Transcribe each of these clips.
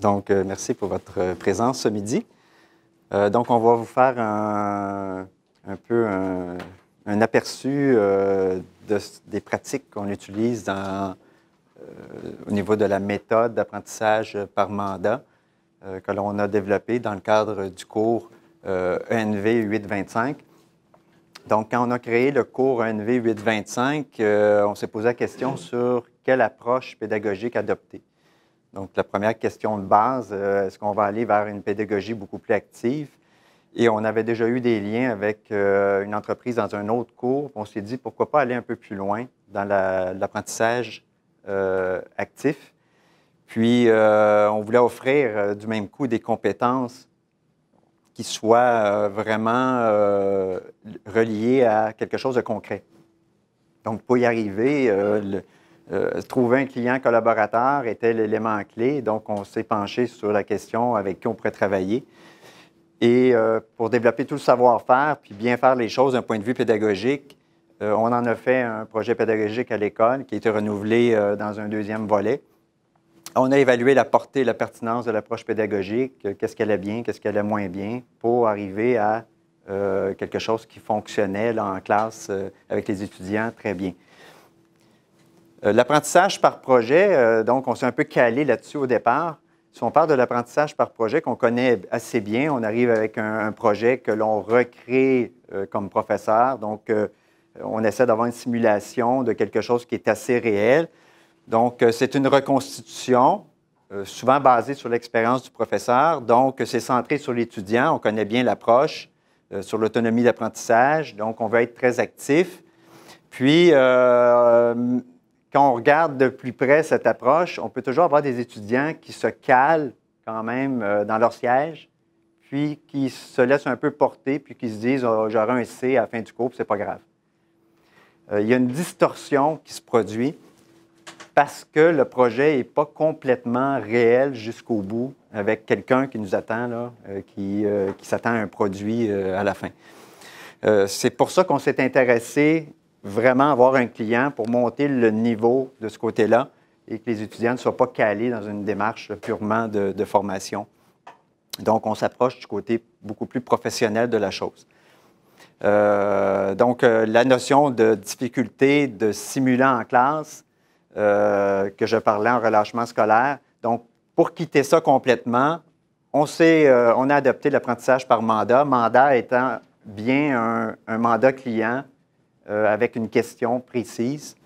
Donc, euh, merci pour votre présence ce midi. Euh, donc, on va vous faire un, peu un, aperçu euh, des pratiques qu'on utilise au niveau de la méthode d'apprentissage par mandat que l'on a développé dans le cadre du cours ENV 825. Donc, quand on a créé le cours ENV 825, on s'est posé la question sur quelle approche pédagogique adopter. Donc, la première question de base, euh, est-ce qu'on va aller vers une pédagogie beaucoup plus active? Et on avait déjà eu des liens avec euh, une entreprise dans un autre cours. On s'est dit, pourquoi pas aller un peu plus loin dans l'apprentissage euh, actif? Puis, on voulait offrir du même coup des compétences qui soient vraiment reliées à quelque chose de concret. Donc, pour y arriver, euh, trouver un client collaborateur était l'élément clé. Donc, on s'est penché sur la question avec qui on pourrait travailler. Et euh, pour développer tout le savoir-faire, puis bien faire les choses d'un point de vue pédagogique, euh, on en a fait un projet pédagogique à l'école qui a été renouvelé dans un deuxième volet. On a évalué la portée la pertinence de l'approche pédagogique, qu'est-ce qu'elle est bien, qu'est-ce qu'elle est moins bien, pour arriver à quelque chose qui fonctionnait en classe avec les étudiants très bien. Euh, l'apprentissage par projet, euh, donc on s'est un peu calé là-dessus au départ. Si on parle de l'apprentissage par projet qu'on connaît assez bien, on arrive avec un, projet que l'on recrée euh, comme professeur. Donc, on essaie d'avoir une simulation de quelque chose qui est assez réel. Donc, c'est une reconstitution, souvent basée sur l'expérience du professeur. Donc, c'est centré sur l'étudiant. On connaît bien l'approche, sur l'autonomie d'apprentissage. Donc, on veut être très actif. Puis, quand on regarde de plus près cette approche, on peut toujours avoir des étudiants qui se calent quand même euh, dans leur siège, puis qui se laissent un peu porter, puis qui se disent oh, j'aurai un C à la fin du cours, c'est pas grave. Euh, il y a une distorsion qui se produit parce que le projet n'est pas complètement réel jusqu'au bout avec quelqu'un qui nous attend, euh, qui s'attend à un produit à la fin. c'est pour ça qu'on s'est intéressé vraiment avoir un client pour monter le niveau de ce côté-là et que les étudiants ne soient pas calés dans une démarche purement de, formation. Donc, on s'approche du côté beaucoup plus professionnel de la chose. Euh, donc, euh, la notion de difficulté de simulant en classe euh, que je parlais en relâchement scolaire. Donc, pour quitter ça complètement, on, on a adopté l'apprentissage par mandat, mandat étant bien un mandat client avec une question précise.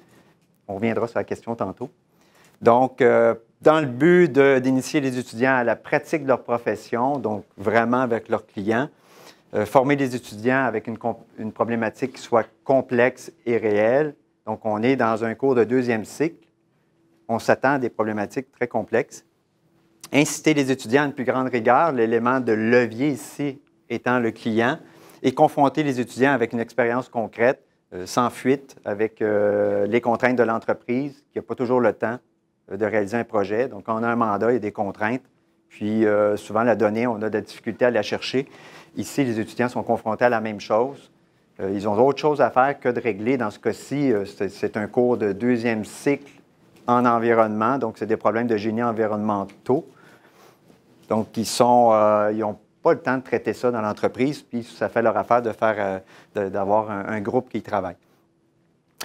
On reviendra sur la question tantôt. Donc, euh, dans le but d'initier les étudiants à la pratique de leur profession, donc vraiment avec leurs clients, euh, former les étudiants avec une, problématique qui soit complexe et réelle. Donc, on est dans un cours de deuxième cycle. On s'attend à des problématiques très complexes. Inciter les étudiants à une plus grande rigueur, l'élément de levier ici étant le client, et confronter les étudiants avec une expérience concrète euh, sans fuite avec euh, les contraintes de l'entreprise, qui n'a pas toujours le temps euh, de réaliser un projet. Donc, on a un mandat, il y a des contraintes. Puis, souvent, la donnée, on a de la difficulté à la chercher. Ici, les étudiants sont confrontés à la même chose. ils ont autre chose à faire que de régler. Dans ce cas-ci, c'est un cours de deuxième cycle en environnement. Donc, c'est des problèmes de génie environnementaux. Donc, ils sont, ont pas le temps de traiter ça dans l'entreprise, puis ça fait leur affaire de faire, euh, d'avoir un, groupe qui travaille.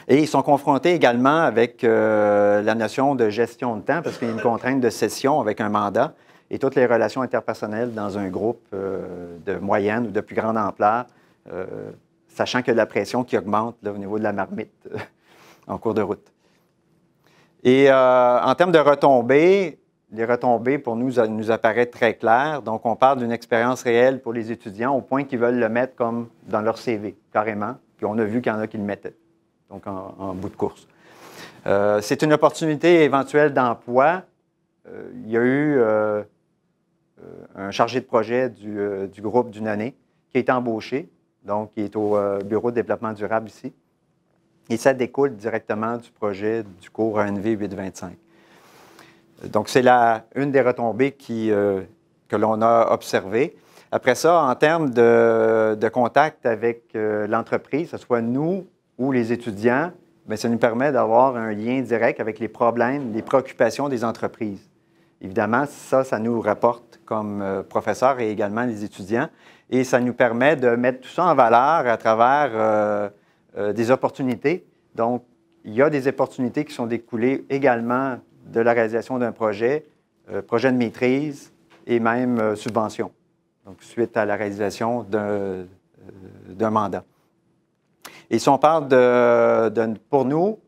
Et ils sont confrontés également avec euh, la notion de gestion de temps, parce qu'il y a une contrainte de session avec un mandat et toutes les relations interpersonnelles dans un groupe euh, de moyenne ou de plus grande ampleur, sachant qu'il la pression qui augmente au niveau de la marmite en cours de route. Et en termes de retombées, les retombées, pour nous, nous apparaissent très claires. Donc, on parle d'une expérience réelle pour les étudiants au point qu'ils veulent le mettre comme dans leur CV, carrément. Puis on a vu qu'il y en a qui le mettaient, donc en, bout de course. Euh, c'est une opportunité éventuelle d'emploi. Euh, il y a eu euh, un chargé de projet du, du, groupe d'une année qui a été embauché, donc qui est au Bureau de développement durable ici. Et ça découle directement du projet du cours ANV 825. Donc, c'est une des retombées euh, que l'on a observées. Après ça, en termes de, contact avec euh, l'entreprise, que ce soit nous ou les étudiants, bien, ça nous permet d'avoir un lien direct avec les problèmes, les préoccupations des entreprises. Évidemment, ça, ça nous rapporte comme euh, professeurs et également les étudiants. Et ça nous permet de mettre tout ça en valeur à travers des opportunités. Donc, il y a des opportunités qui sont découlées également de la réalisation d'un projet, projet de maîtrise et même subvention. Donc, suite à la réalisation d'un mandat. Et si on parle de, pour nous,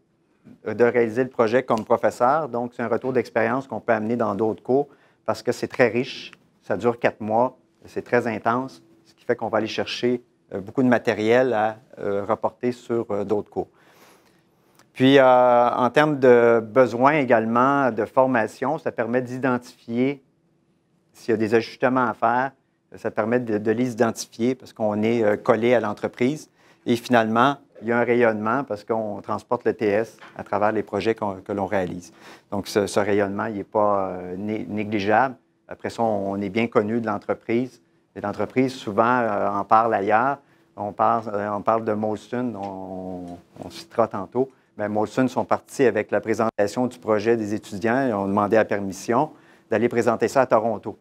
de réaliser le projet comme professeur. Donc, c'est un retour d'expérience qu'on peut amener dans d'autres cours parce que c'est très riche. Ça dure quatre mois. C'est très intense, ce qui fait qu'on va aller chercher euh, beaucoup de matériel à euh, reporter sur euh, d'autres cours. Puis, en termes de besoins également de formation, ça permet d'identifier s'il y a des ajustements à faire. Ça permet de, les identifier parce qu'on est collé à l'entreprise. Et finalement, il y a un rayonnement parce qu'on transporte le TS à travers les projets que l'on réalise. Donc, ce, rayonnement, il n'est pas euh, négligeable. Après ça, on, est bien connu de l'entreprise. Et l'entreprise, souvent, euh, en parle ailleurs. On parle, euh, on parle de Molson, on, on, citera tantôt. Bien, Molson sont partis avec la présentation du projet des étudiants. Ils ont demandé la permission d'aller présenter ça à Toronto.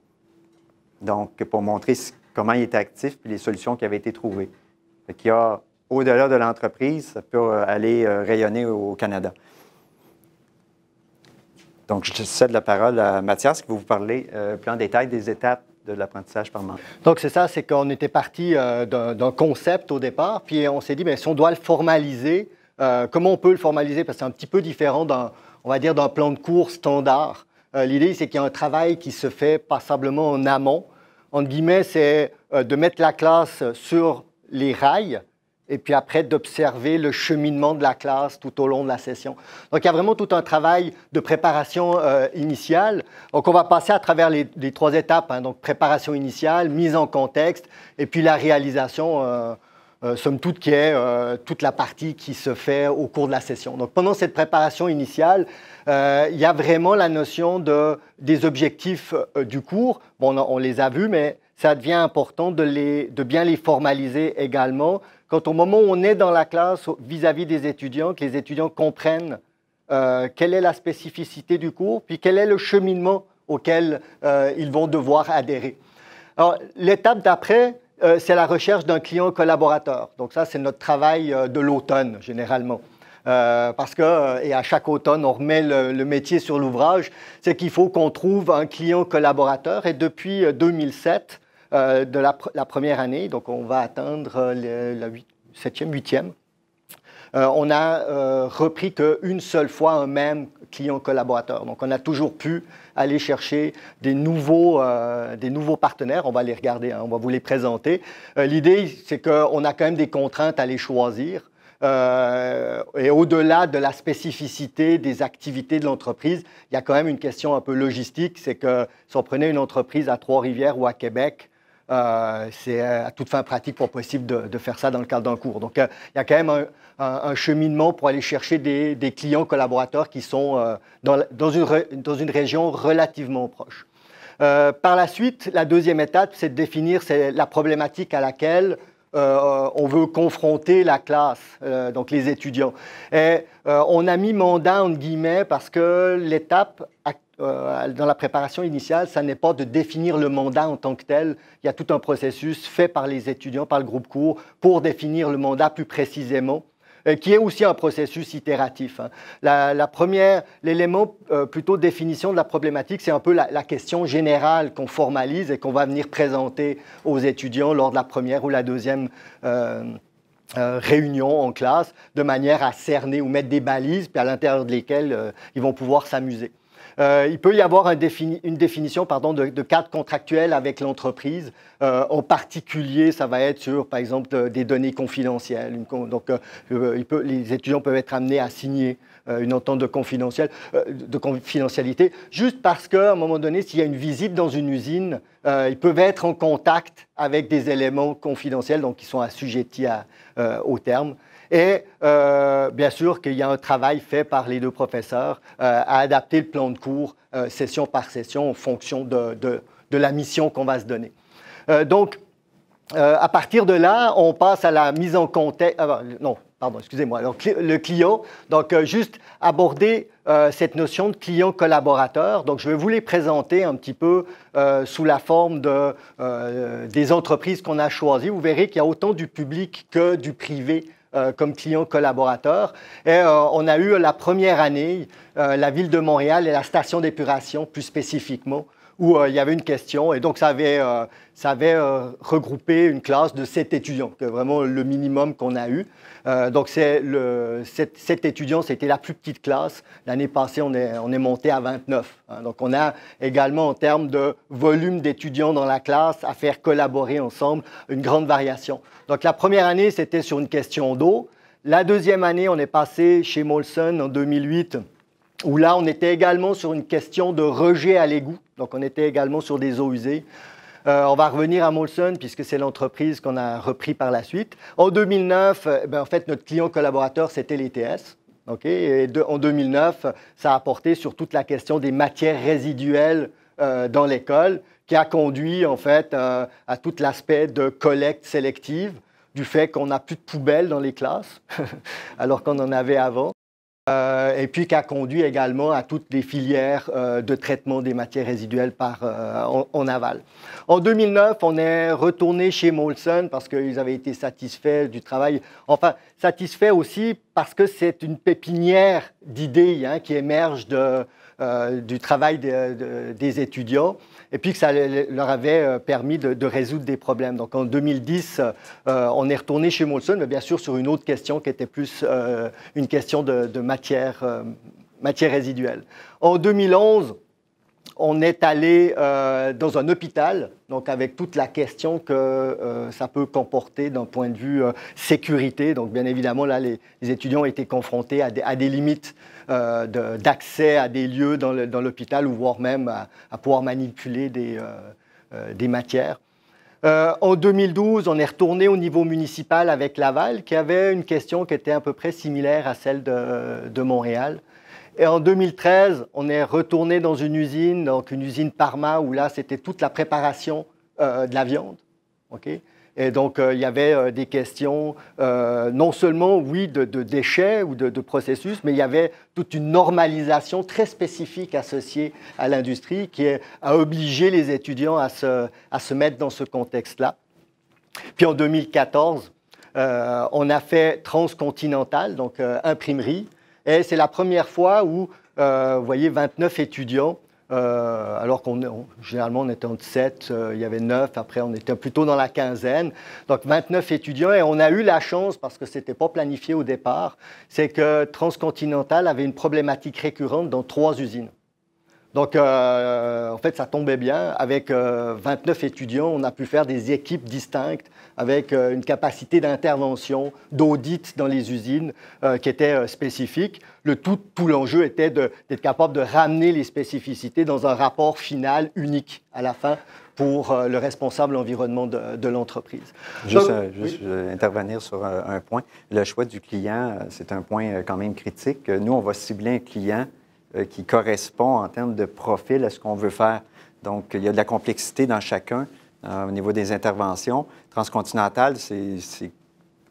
Donc, pour montrer comment il était actif et les solutions qui avaient été trouvées. il y a au-delà de l'entreprise, ça peut euh, aller euh, rayonner au Canada. Donc, je cède la parole à Mathias qui va vous parler euh, plus en détail des étapes de l'apprentissage par mandat. Donc, c'est ça, c'est qu'on était parti d'un concept au départ, puis on s'est dit, bien, si on doit le formaliser, comment on peut le formaliser? Parce que c'est un petit peu différent d'un, on va dire, plan de cours standard. L'idée, c'est qu'il y a un travail qui se fait passablement en amont. En guillemets, c'est de mettre la classe sur les rails, et puis après d'observer le cheminement de la classe tout au long de la session. Donc il y a vraiment tout un travail de préparation euh, initiale. Donc on va passer à travers les, trois étapes, hein. donc préparation initiale, mise en contexte, et puis la réalisation. Euh, euh, somme toute, qui est toute la partie qui se fait au cours de la session. Donc, pendant cette préparation initiale, il y a vraiment la notion de, des objectifs du cours. Bon, on, les a vus, mais ça devient important de, les, de bien les formaliser également quand au moment où on est dans la classe vis-à-vis des étudiants, que les étudiants comprennent euh, quelle est la spécificité du cours, puis quel est le cheminement auquel euh, ils vont devoir adhérer. Alors, l'étape d'après, euh, c'est la recherche d'un client collaborateur. Donc ça, c'est notre travail de l'automne, généralement. parce que, et à chaque automne, on remet le, métier sur l'ouvrage, c'est qu'il faut qu'on trouve un client collaborateur. Et depuis 2007, euh, de la, première année, donc on va atteindre euh, le, la 7e, 8e. Euh, on a repris qu'une seule fois un même client collaborateur. Donc, on a toujours pu aller chercher des nouveaux, des nouveaux partenaires. On va les regarder, hein, on va vous les présenter. L'idée, c'est qu'on a quand même des contraintes à les choisir. et au-delà de la spécificité des activités de l'entreprise, il y a quand même une question un peu logistique. C'est que si on prenait une entreprise à Trois-Rivières ou à Québec, euh, c'est euh, à toute fin pratique pour possible de, faire ça dans le cadre d'un cours. Donc, euh, il y a quand même un, cheminement pour aller chercher des, clients collaborateurs qui sont dans, une, région relativement proche. par la suite, la deuxième étape, c'est de définir la problématique à laquelle on veut confronter la classe, donc les étudiants. Et on a mis mandat en guillemets parce que l'étape euh, dans la préparation initiale, ça n'est pas de définir le mandat en tant que tel. Il y a tout un processus fait par les étudiants, par le groupe cours, pour définir le mandat plus précisément euh, qui est aussi un processus itératif. Hein. La, première, l'élément euh, plutôt définition de la problématique, c'est un peu la, question générale qu'on formalise et qu'on va venir présenter aux étudiants lors de la première ou la deuxième réunion en classe, de manière à cerner ou mettre des balises, puis à l'intérieur de lesquelles ils vont pouvoir s'amuser. Euh, il peut y avoir une définition pardon, de, cadre contractuel avec l'entreprise. Euh, en particulier, ça va être sur, par exemple, des données confidentielles. donc, euh, les étudiants peuvent être amenés à signer une entente de, de confidentialité, juste parce qu'à un moment donné, s'il y a une visite dans une usine, ils peuvent être en contact avec des éléments confidentiels, donc qui sont assujettis au terme. Et euh, bien sûr qu'il y a un travail fait par les deux professeurs euh, à adapter le plan de cours euh, session par session en fonction de, de, la mission qu'on va se donner. donc, à partir de là, on passe à la mise en contexte. non, pardon, excusez-moi. le client, donc juste aborder cette notion de client collaborateur. Donc, je vais vous les présenter un petit peu sous la forme de, des entreprises qu'on a choisies. Vous verrez qu'il y a autant du public que du privé comme client collaborateur. Et on a eu la première année, la ville de Montréal et la station d'épuration plus spécifiquement, où il y avait une question. Et donc, ça avait, ça avait regroupé une classe de sept étudiants, que vraiment le minimum qu'on a eu. Euh, donc, le, cet, étudiant, c'était la plus petite classe. L'année passée, on est, on est, monté à 29. Hein. Donc, on a également, en termes de volume d'étudiants dans la classe, à faire collaborer ensemble une grande variation. Donc, la première année, c'était sur une question d'eau. La deuxième année, on est passé chez Molson en 2008 où là, on était également sur une question de rejet à l'égout. Donc, on était également sur des eaux usées. Euh, on va revenir à Molson puisque c'est l'entreprise qu'on a repris par la suite. En 2009, euh, ben, en fait, notre client collaborateur, c'était l'ETS. Et en 2009, ça a porté sur toute la question des matières résiduelles euh, dans l'école, qui a conduit en fait à tout l'aspect de collecte sélective, du fait qu'on n'a plus de poubelles dans les classes, alors qu'on en avait avant. Euh, et puis qui a conduit également à toutes les filières euh, de traitement des matières résiduelles euh, en, aval. En 2009, on est retourné chez Molson parce qu'ils avaient été satisfaits du travail, enfin satisfaits aussi parce que c'est une pépinière d'idées hein, qui émerge de, du travail des étudiants et puis que ça leur avait euh, permis de, résoudre des problèmes. Donc en 2010, euh, on est retourné chez Molson, mais bien sûr sur une autre question qui était plus euh, une question de, matière, matière résiduelle. En 2011, on est allé dans un hôpital, donc avec toute la question que ça peut comporter d'un point de vue sécurité. Donc bien évidemment, là, les, étudiants ont été confrontés à des limites euh, d'accès à des lieux dans l'hôpital ou voire même à, pouvoir manipuler des, euh, euh, matières. en 2012, on est retourné au niveau municipal avec Laval, qui avait une question qui était à peu près similaire à celle de Montréal. Et en 2013, on est retourné dans une usine, donc une usine Parma, où là, c'était toute la préparation de la viande. Okay et donc, euh, il y avait euh, des questions, euh, non seulement, oui, de, déchets ou de, processus, mais il y avait toute une normalisation très spécifique associée à l'industrie qui a obligé les étudiants à se, à se mettre dans ce contexte-là. Puis en 2014, on a fait transcontinental, donc imprimerie, et c'est la première fois où, vous voyez, 29 étudiants euh, alors qu'on généralement on était entre 7, euh, il y avait 9, après on était plutôt dans la quinzaine. Donc 29 étudiants et on a eu la chance, parce que ce n'était pas planifié au départ, c'est que Transcontinental avait une problématique récurrente dans trois usines. Donc, euh, en fait, ça tombait bien. Avec 29 étudiants, on a pu faire des équipes distinctes avec euh, une capacité d'intervention, d'audit dans les usines euh, qui était euh, spécifique. Le tout, tout l'enjeu était d'être capable de ramener les spécificités dans un rapport final unique à la fin pour le responsable environnement de, l'entreprise. Juste, juste intervenir sur un, point. Le choix du client, c'est un point quand même critique. Nous, on va cibler un client qui correspond en termes de profil à ce qu'on veut faire. Donc, il y a de la complexité dans chacun. Euh, au niveau des interventions. Transcontinental, c'est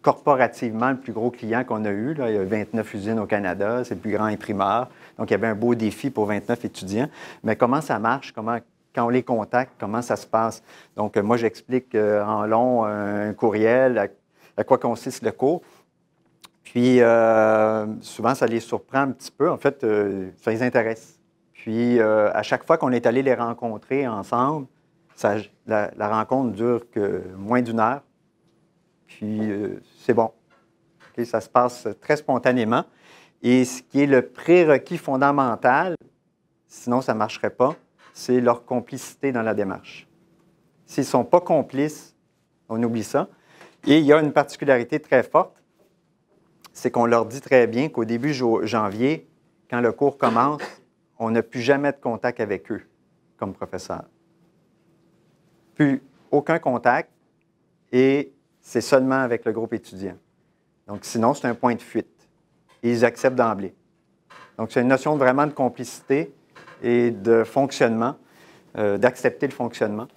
corporativement le plus gros client qu'on a eu. Il y a 29 usines au Canada, c'est le plus grand imprimeur. Donc, il y avait un beau défi pour 29 étudiants. Mais comment ça marche? Comment, quand on les contacte, comment ça se passe? Donc, moi, j'explique euh, en long un courriel, à, quoi consiste le cours. Puis, euh, souvent, ça les surprend un petit peu. En fait, ça les intéresse. Puis, à chaque fois qu'on est allé les rencontrer ensemble, la, rencontre dure que moins d'une heure, puis euh, c'est bon. ça se passe très spontanément. Et ce qui est le prérequis fondamental, sinon ça ne marcherait pas, c'est leur complicité dans la démarche. S'ils ne sont pas complices, on oublie ça. Et il y a une particularité très forte, c'est qu'on leur dit très bien qu'au début janvier, quand le cours commence, on n'a plus jamais de contact avec eux comme professeur plus aucun contact et c'est seulement avec le groupe étudiant. Donc, sinon, c'est un point de fuite. Et ils acceptent d'emblée. Donc, c'est une notion vraiment de complicité et de fonctionnement, euh, d'accepter le fonctionnement.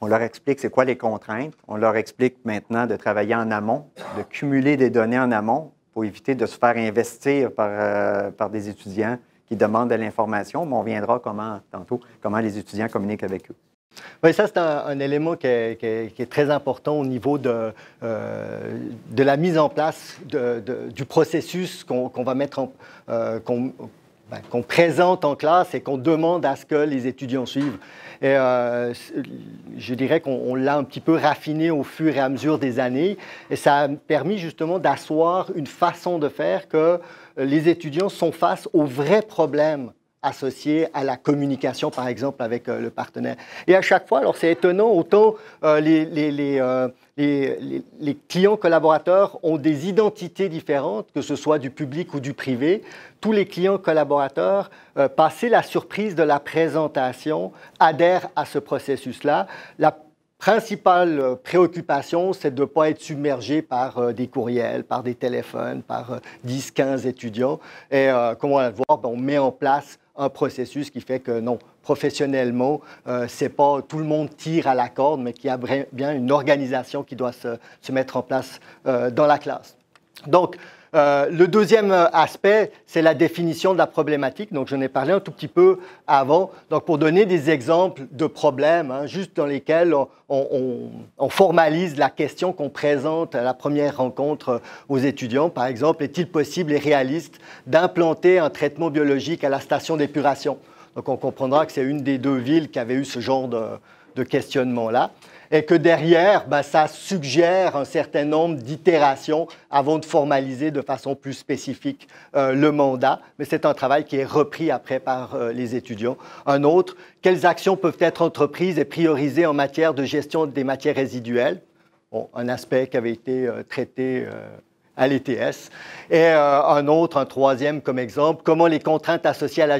On leur explique c'est quoi les contraintes. On leur explique maintenant de travailler en amont, de cumuler des données en amont pour éviter de se faire investir par, euh, par des étudiants qui demandent de l'information. Mais on viendra comment, comment les étudiants communiquent avec eux. Oui, ça, c'est un, élément qui est, très important au niveau de, euh, de la mise en place du processus qu'on va mettre en, euh, ben, qu'on présente en classe et qu'on demande à ce que les étudiants suivent. Et euh, je dirais qu'on l'a un petit peu raffiné au fur et à mesure des années. Et ça a permis justement d'asseoir une façon de faire que les étudiants sont face aux vrais problèmes associés à la communication, par exemple, avec euh, le partenaire. Et à chaque fois, alors c'est étonnant, autant euh, euh, les, les, clients collaborateurs ont des identités différentes, que ce soit du public ou du privé. Tous les clients collaborateurs, passé la surprise de la présentation, adhèrent à ce processus-là. La principale préoccupation, c'est de ne pas être submergé par des courriels, par des téléphones, par 10, 15 étudiants. Et comme on va le voir, ben, on met en place un processus qui fait que non, professionnellement, euh, c'est pas tout le monde tire à la corde, mais qu'il y a bien une organisation qui doit se, mettre en place euh, dans la classe. Donc, euh, le deuxième aspect, c'est la définition de la problématique. Donc, j'en ai parlé un tout petit peu avant. Donc, pour donner des exemples de problèmes, hein, juste dans lesquels on, formalise la question qu'on présente à la première rencontre aux étudiants. Par exemple, est-il possible et réaliste d'implanter un traitement biologique à la station d'épuration? Donc, on comprendra que c'est une des deux villes qui avait eu ce genre de, de questionnement-là et que derrière, ben, ça suggère un certain nombre d'itérations avant de formaliser de façon plus spécifique euh, le mandat. Mais c'est un travail qui est repris après par euh, les étudiants. Un autre, quelles actions peuvent être entreprises et priorisées en matière de gestion des matières résiduelles? Bon, Un aspect qui avait été euh, traité à l'ETS. Et un autre, un troisième comme exemple, comment les contraintes associées à la,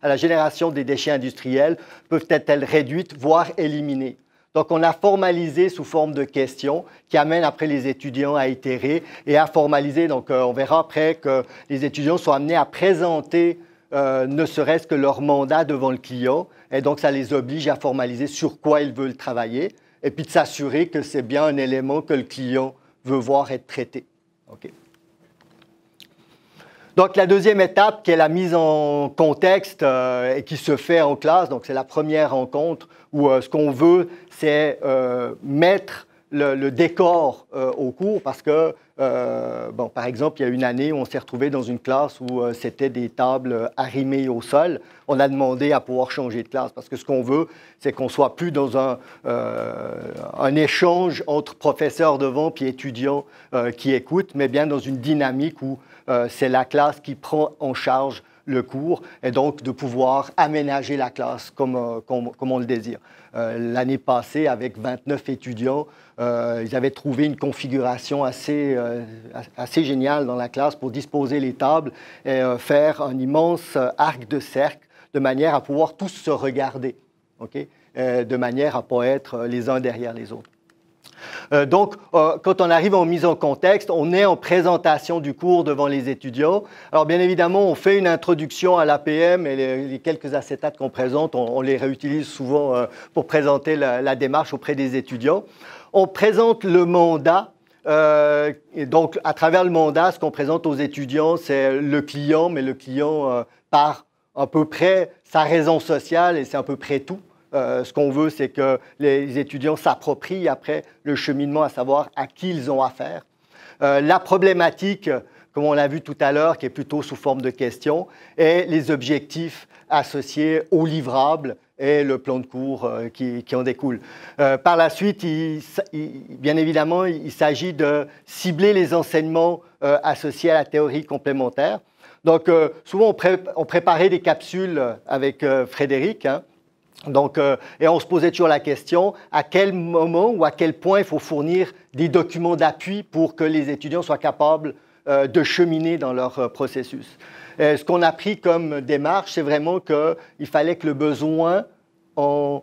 à la génération des déchets industriels peuvent être-elles réduites, voire éliminées? Donc, on a formalisé sous forme de questions qui amènent après les étudiants à itérer et à formaliser. Donc, euh, on verra après que les étudiants sont amenés à présenter euh, ne serait-ce que leur mandat devant le client. Et donc, ça les oblige à formaliser sur quoi ils veulent travailler et puis de s'assurer que c'est bien un élément que le client veut voir être traité. Donc la deuxième étape, qui est la mise en contexte euh, et qui se fait en classe, donc c'est la première rencontre où euh, ce qu'on veut, c'est euh, mettre le, décor au cours parce que, bon, par exemple, il y a une année on s'est retrouvé dans une classe où c'était des tables arrimées au sol. On a demandé à pouvoir changer de classe parce que ce qu'on veut, c'est qu'on soit plus dans un, un échange entre professeurs devant puis étudiants qui écoutent, mais bien dans une dynamique où euh, c'est la classe qui prend en charge le cours et donc de pouvoir aménager la classe comme, euh, on le désire. Euh, l'année passée, avec 29 étudiants, ils avaient trouvé une configuration assez, assez géniale dans la classe pour disposer les tables et faire un immense arc de cercle de manière à pouvoir tous se regarder, de manière à ne pas être les uns derrière les autres. Euh, donc, euh, quand on arrive en mise en contexte, on est en présentation du cours devant les étudiants. Alors, bien évidemment, on fait une introduction à l'APM et les, quelques acétates qu'on présente, on, les réutilise souvent euh, pour présenter la, démarche auprès des étudiants. On présente le mandat. et donc, à travers le mandat, ce qu'on présente aux étudiants, c'est le client, mais le client par à peu près sa raison sociale et c'est à peu près tout. Euh, ce qu'on veut, c'est que les étudiants s'approprient après le cheminement, à savoir à qui ils ont affaire. Euh, la problématique, comme on l'a vu tout à l'heure, qui est plutôt sous forme de questions, et les objectifs associés au livrable et le plan de cours euh, qui, en découle. par la suite, bien évidemment, il s'agit de cibler les enseignements associés à la théorie complémentaire. Donc, souvent, on, préparait des capsules avec Frédéric. Hein, donc, euh, et on se posait toujours la question à quel moment ou à quel point il faut fournir des documents d'appui pour que les étudiants soient capables euh, de cheminer dans leur euh, processus. ce qu'on a pris comme démarche, c'est vraiment qu'il fallait que le besoin en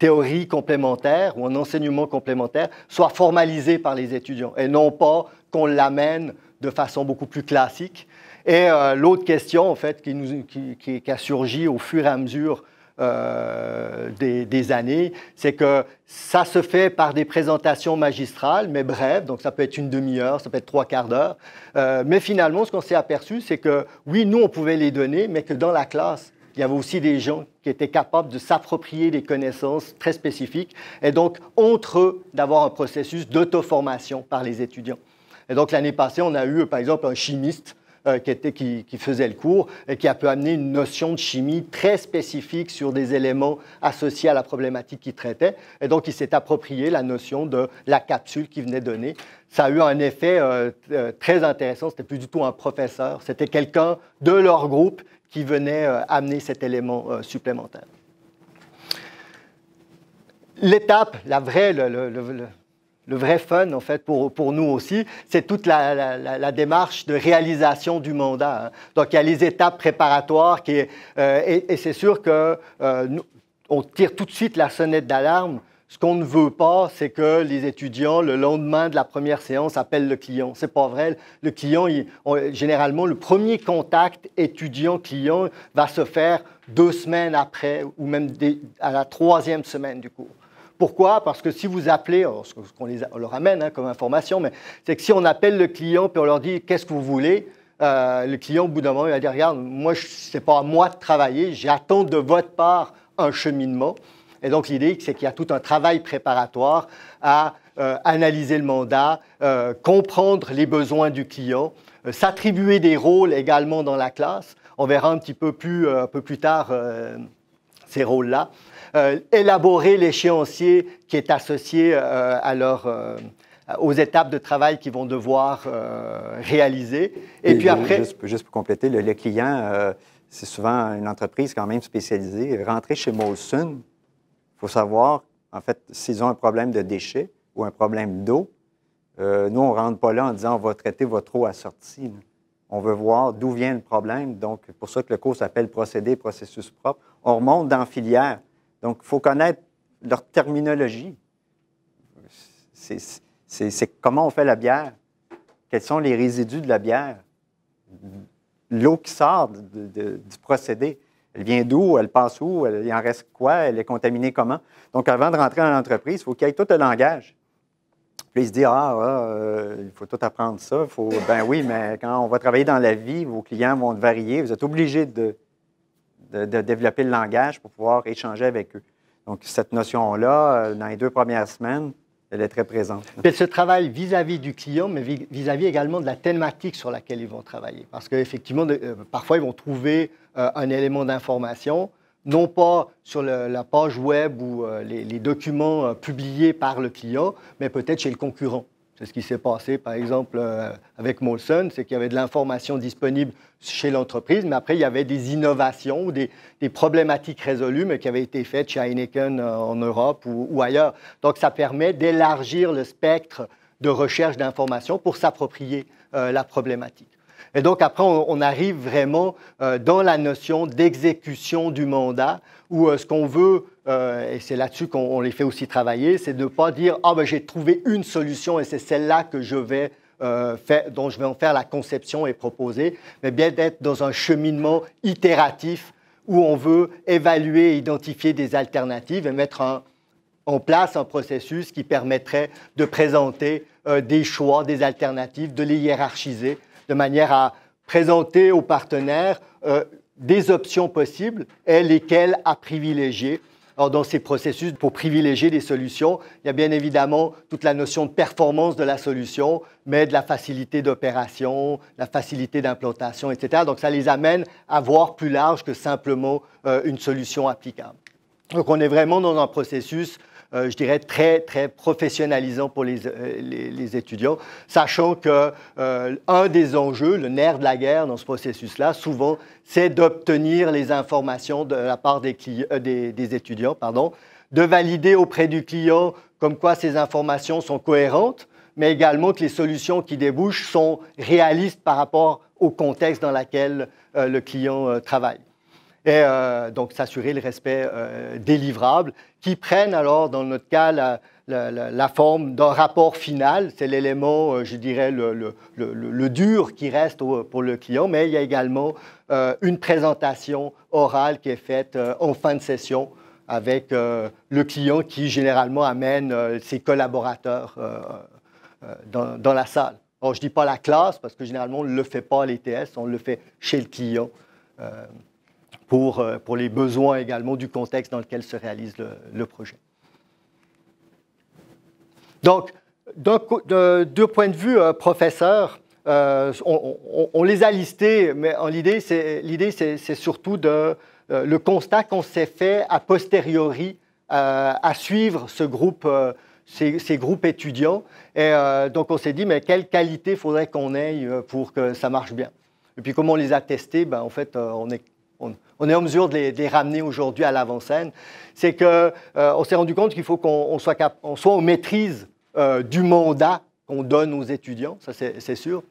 théorie complémentaire ou en enseignement complémentaire soit formalisé par les étudiants et non pas qu'on l'amène de façon beaucoup plus classique. Et l'autre question, en fait, qui, a surgi au fur et à mesure des, années, c'est que ça se fait par des présentations magistrales, mais brèves, donc ça peut être une demi-heure, ça peut être trois quarts d'heure. mais finalement, ce qu'on s'est aperçu, c'est que oui, nous, on pouvait les donner, mais que dans la classe, il y avait aussi des gens qui étaient capables de s'approprier des connaissances très spécifiques et donc entre eux d'avoir un processus d'auto-formation par les étudiants. Et donc l'année passée, on a eu par exemple un chimiste euh, qui, faisait le cours et qui a pu amener une notion de chimie très spécifique sur des éléments associés à la problématique qu'il traitait. Et donc il s'est approprié la notion de la capsule qu'il venait donner. Ça a eu un effet euh, euh, très intéressant. C'était plus du tout un professeur, c'était quelqu'un de leur groupe qui venait amener cet élément supplémentaire. L'étape, la vraie, le, vrai fun, en fait, pour, nous aussi, c'est toute la, démarche de réalisation du mandat. Hein. Donc, il y a les étapes préparatoires qui, euh, et, c'est sûr qu'on on tire tout de suite la sonnette d'alarme ce qu'on ne veut pas, c'est que les étudiants, le lendemain de la première séance, appellent le client. C'est pas vrai. Le client, généralement, le premier contact étudiant-client va se faire deux semaines après ou même à la troisième semaine du cours. Pourquoi? Parce que si vous appelez, ce qu'on leur amène hein, comme information, mais c'est que si on appelle le client et on leur dit qu'est-ce que vous voulez, euh, le client, au bout d'un moment, il va dire regarde, moi, ce n'est pas à moi de travailler, j'attends de votre part un cheminement. Et donc l'idée, c'est qu'il y a tout un travail préparatoire à euh, analyser le mandat, euh, comprendre les besoins du client, s'attribuer des rôles également dans la classe. On verra un petit peu plus, un peu plus tard ces rôles-là. Élaborer l'échéancier qui est associé à leur, aux étapes de travail qu'ils vont devoir réaliser. Et, puis après... Juste, pour compléter, le, client, c'est souvent une entreprise quand même spécialisée. Rentrer chez Molson, il faut savoir, en fait, s'ils ont un problème de déchets ou un problème d'eau, euh, nous, on ne rentre pas là en disant on va traiter votre eau assortie. On veut voir d'où vient le problème. Donc, c'est pour ça que le cours s'appelle procédé, processus propre. On remonte dans la filière. Donc, il faut connaître leur terminologie. C'est comment on fait la bière. Quels sont les résidus de la bière? L'eau qui sort du procédé. Elle vient d'où? Elle passe où? il en reste quoi? Elle est contaminée comment? Donc, avant de rentrer dans l'entreprise, il faut qu'il y ait tout le langage. Puis il se dit, ah, euh, il faut tout apprendre ça. Faut... Ben oui, mais quand on va travailler dans la vie, vos clients vont varier. Vous êtes obligé de, de, développer le langage pour pouvoir échanger avec eux. Donc, cette notion-là, euh, dans les deux premières semaines, elle est très présente. Elle se travaille vis-à-vis du client, mais vis-à-vis également de la thématique sur laquelle ils vont travailler. Parce qu'effectivement, euh, parfois, ils vont trouver euh, un élément d'information, non pas sur la page web ou les, documents publiés par le client, mais peut-être chez le concurrent. C'est ce qui s'est passé, par exemple, avec Molson, c'est qu'il y avait de l'information disponible chez l'entreprise, mais après, il y avait des innovations ou des, problématiques résolues, mais qui avaient été faites chez Heineken en Europe ou, ailleurs. Donc, ça permet d'élargir le spectre de recherche d'informations pour s'approprier la problématique. Et donc, après, on, arrive vraiment euh, dans la notion d'exécution du mandat, où euh, ce qu'on veut, euh, et c'est là-dessus qu'on les fait aussi travailler, c'est de ne pas dire Ah, ben j'ai trouvé une solution et c'est celle-là que je vais faire, dont je vais en faire la conception et proposer, mais bien d'être dans un cheminement itératif où on veut évaluer et identifier des alternatives et mettre en place un processus qui permettrait de présenter des choix, des alternatives, de les hiérarchiser de manière à présenter aux partenaires euh, des options possibles et lesquelles à privilégier. Alors, dans ces processus, pour privilégier des solutions, il y a bien évidemment toute la notion de performance de la solution, mais de la facilité d'opération, la facilité d'implantation, etc. Donc, ça les amène à voir plus large que simplement euh, une solution applicable. Donc, on est vraiment dans un processus euh, je dirais, très, très professionnalisant pour les, euh, les, étudiants, sachant qu'un euh, un des enjeux, le nerf de la guerre dans ce processus-là, souvent, c'est d'obtenir les informations de la part des, des, des étudiants, pardon, de valider auprès du client comme quoi ces informations sont cohérentes, mais également que les solutions qui débouchent sont réalistes par rapport au contexte dans lequel le client travaille et euh, donc s'assurer le respect euh, des livrables, qui prennent alors, dans notre cas, la, forme d'un rapport final. C'est l'élément, euh, je dirais, le, dur qui reste pour le client, mais il y a également euh, une présentation orale qui est faite en fin de session avec le client qui généralement amène ses collaborateurs dans, la salle. Alors, je ne dis pas la classe parce que généralement, on ne le fait pas à l'ETS, on le fait chez le client pour, pour les besoins également du contexte dans lequel se réalise le projet. Donc, d'un point de vue euh, professeur, euh, on, les a listés, mais l'idée, c'est surtout euh, le constat qu'on s'est fait a posteriori à suivre ce groupe, ces, groupes étudiants. Et donc, on s'est dit, mais quelle qualité faudrait qu'on ait pour que ça marche bien? Et puis, comment on les a testés? Ben, en fait, on est, on, est en mesure de les, ramener aujourd'hui à l'avant-scène. C'est qu'on s'est rendu compte qu'il faut qu'on soit, en maîtrise euh, du mandat qu'on donne aux étudiants, ça c'est sûr.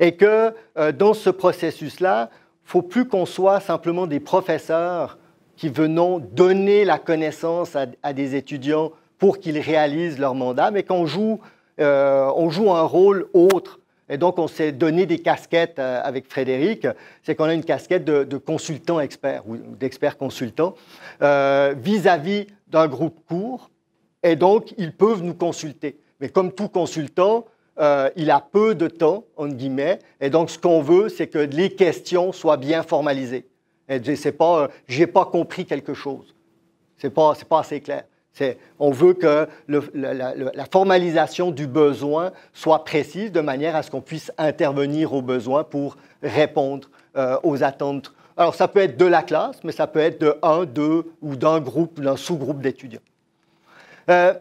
Et que euh, dans ce processus-là, il faut plus qu'on soit simplement des professeurs qui venons donner la connaissance à, des étudiants pour qu'ils réalisent leur mandat, mais qu'on joue, euh, un rôle autre. Et donc, on s'est donné des casquettes avec Frédéric. C'est qu'on a une casquette de, consultant expert ou d'expert consultant vis-à-vis d'un groupe court et donc ils peuvent nous consulter. Mais comme tout consultant, euh, il a peu de temps, entre guillemets, et donc ce qu'on veut, c'est que les questions soient bien formalisées. Et c'est pas, euh, j'ai pas compris quelque chose. C'est pas, c'est pas assez clair. On veut que la, formalisation du besoin soit précise de manière à ce qu'on puisse intervenir aux besoins pour répondre euh, aux attentes. Alors, ça peut être de la classe, mais ça peut être de un, deux ou d'un groupe, d'un sous-groupe d'étudiants. Euh,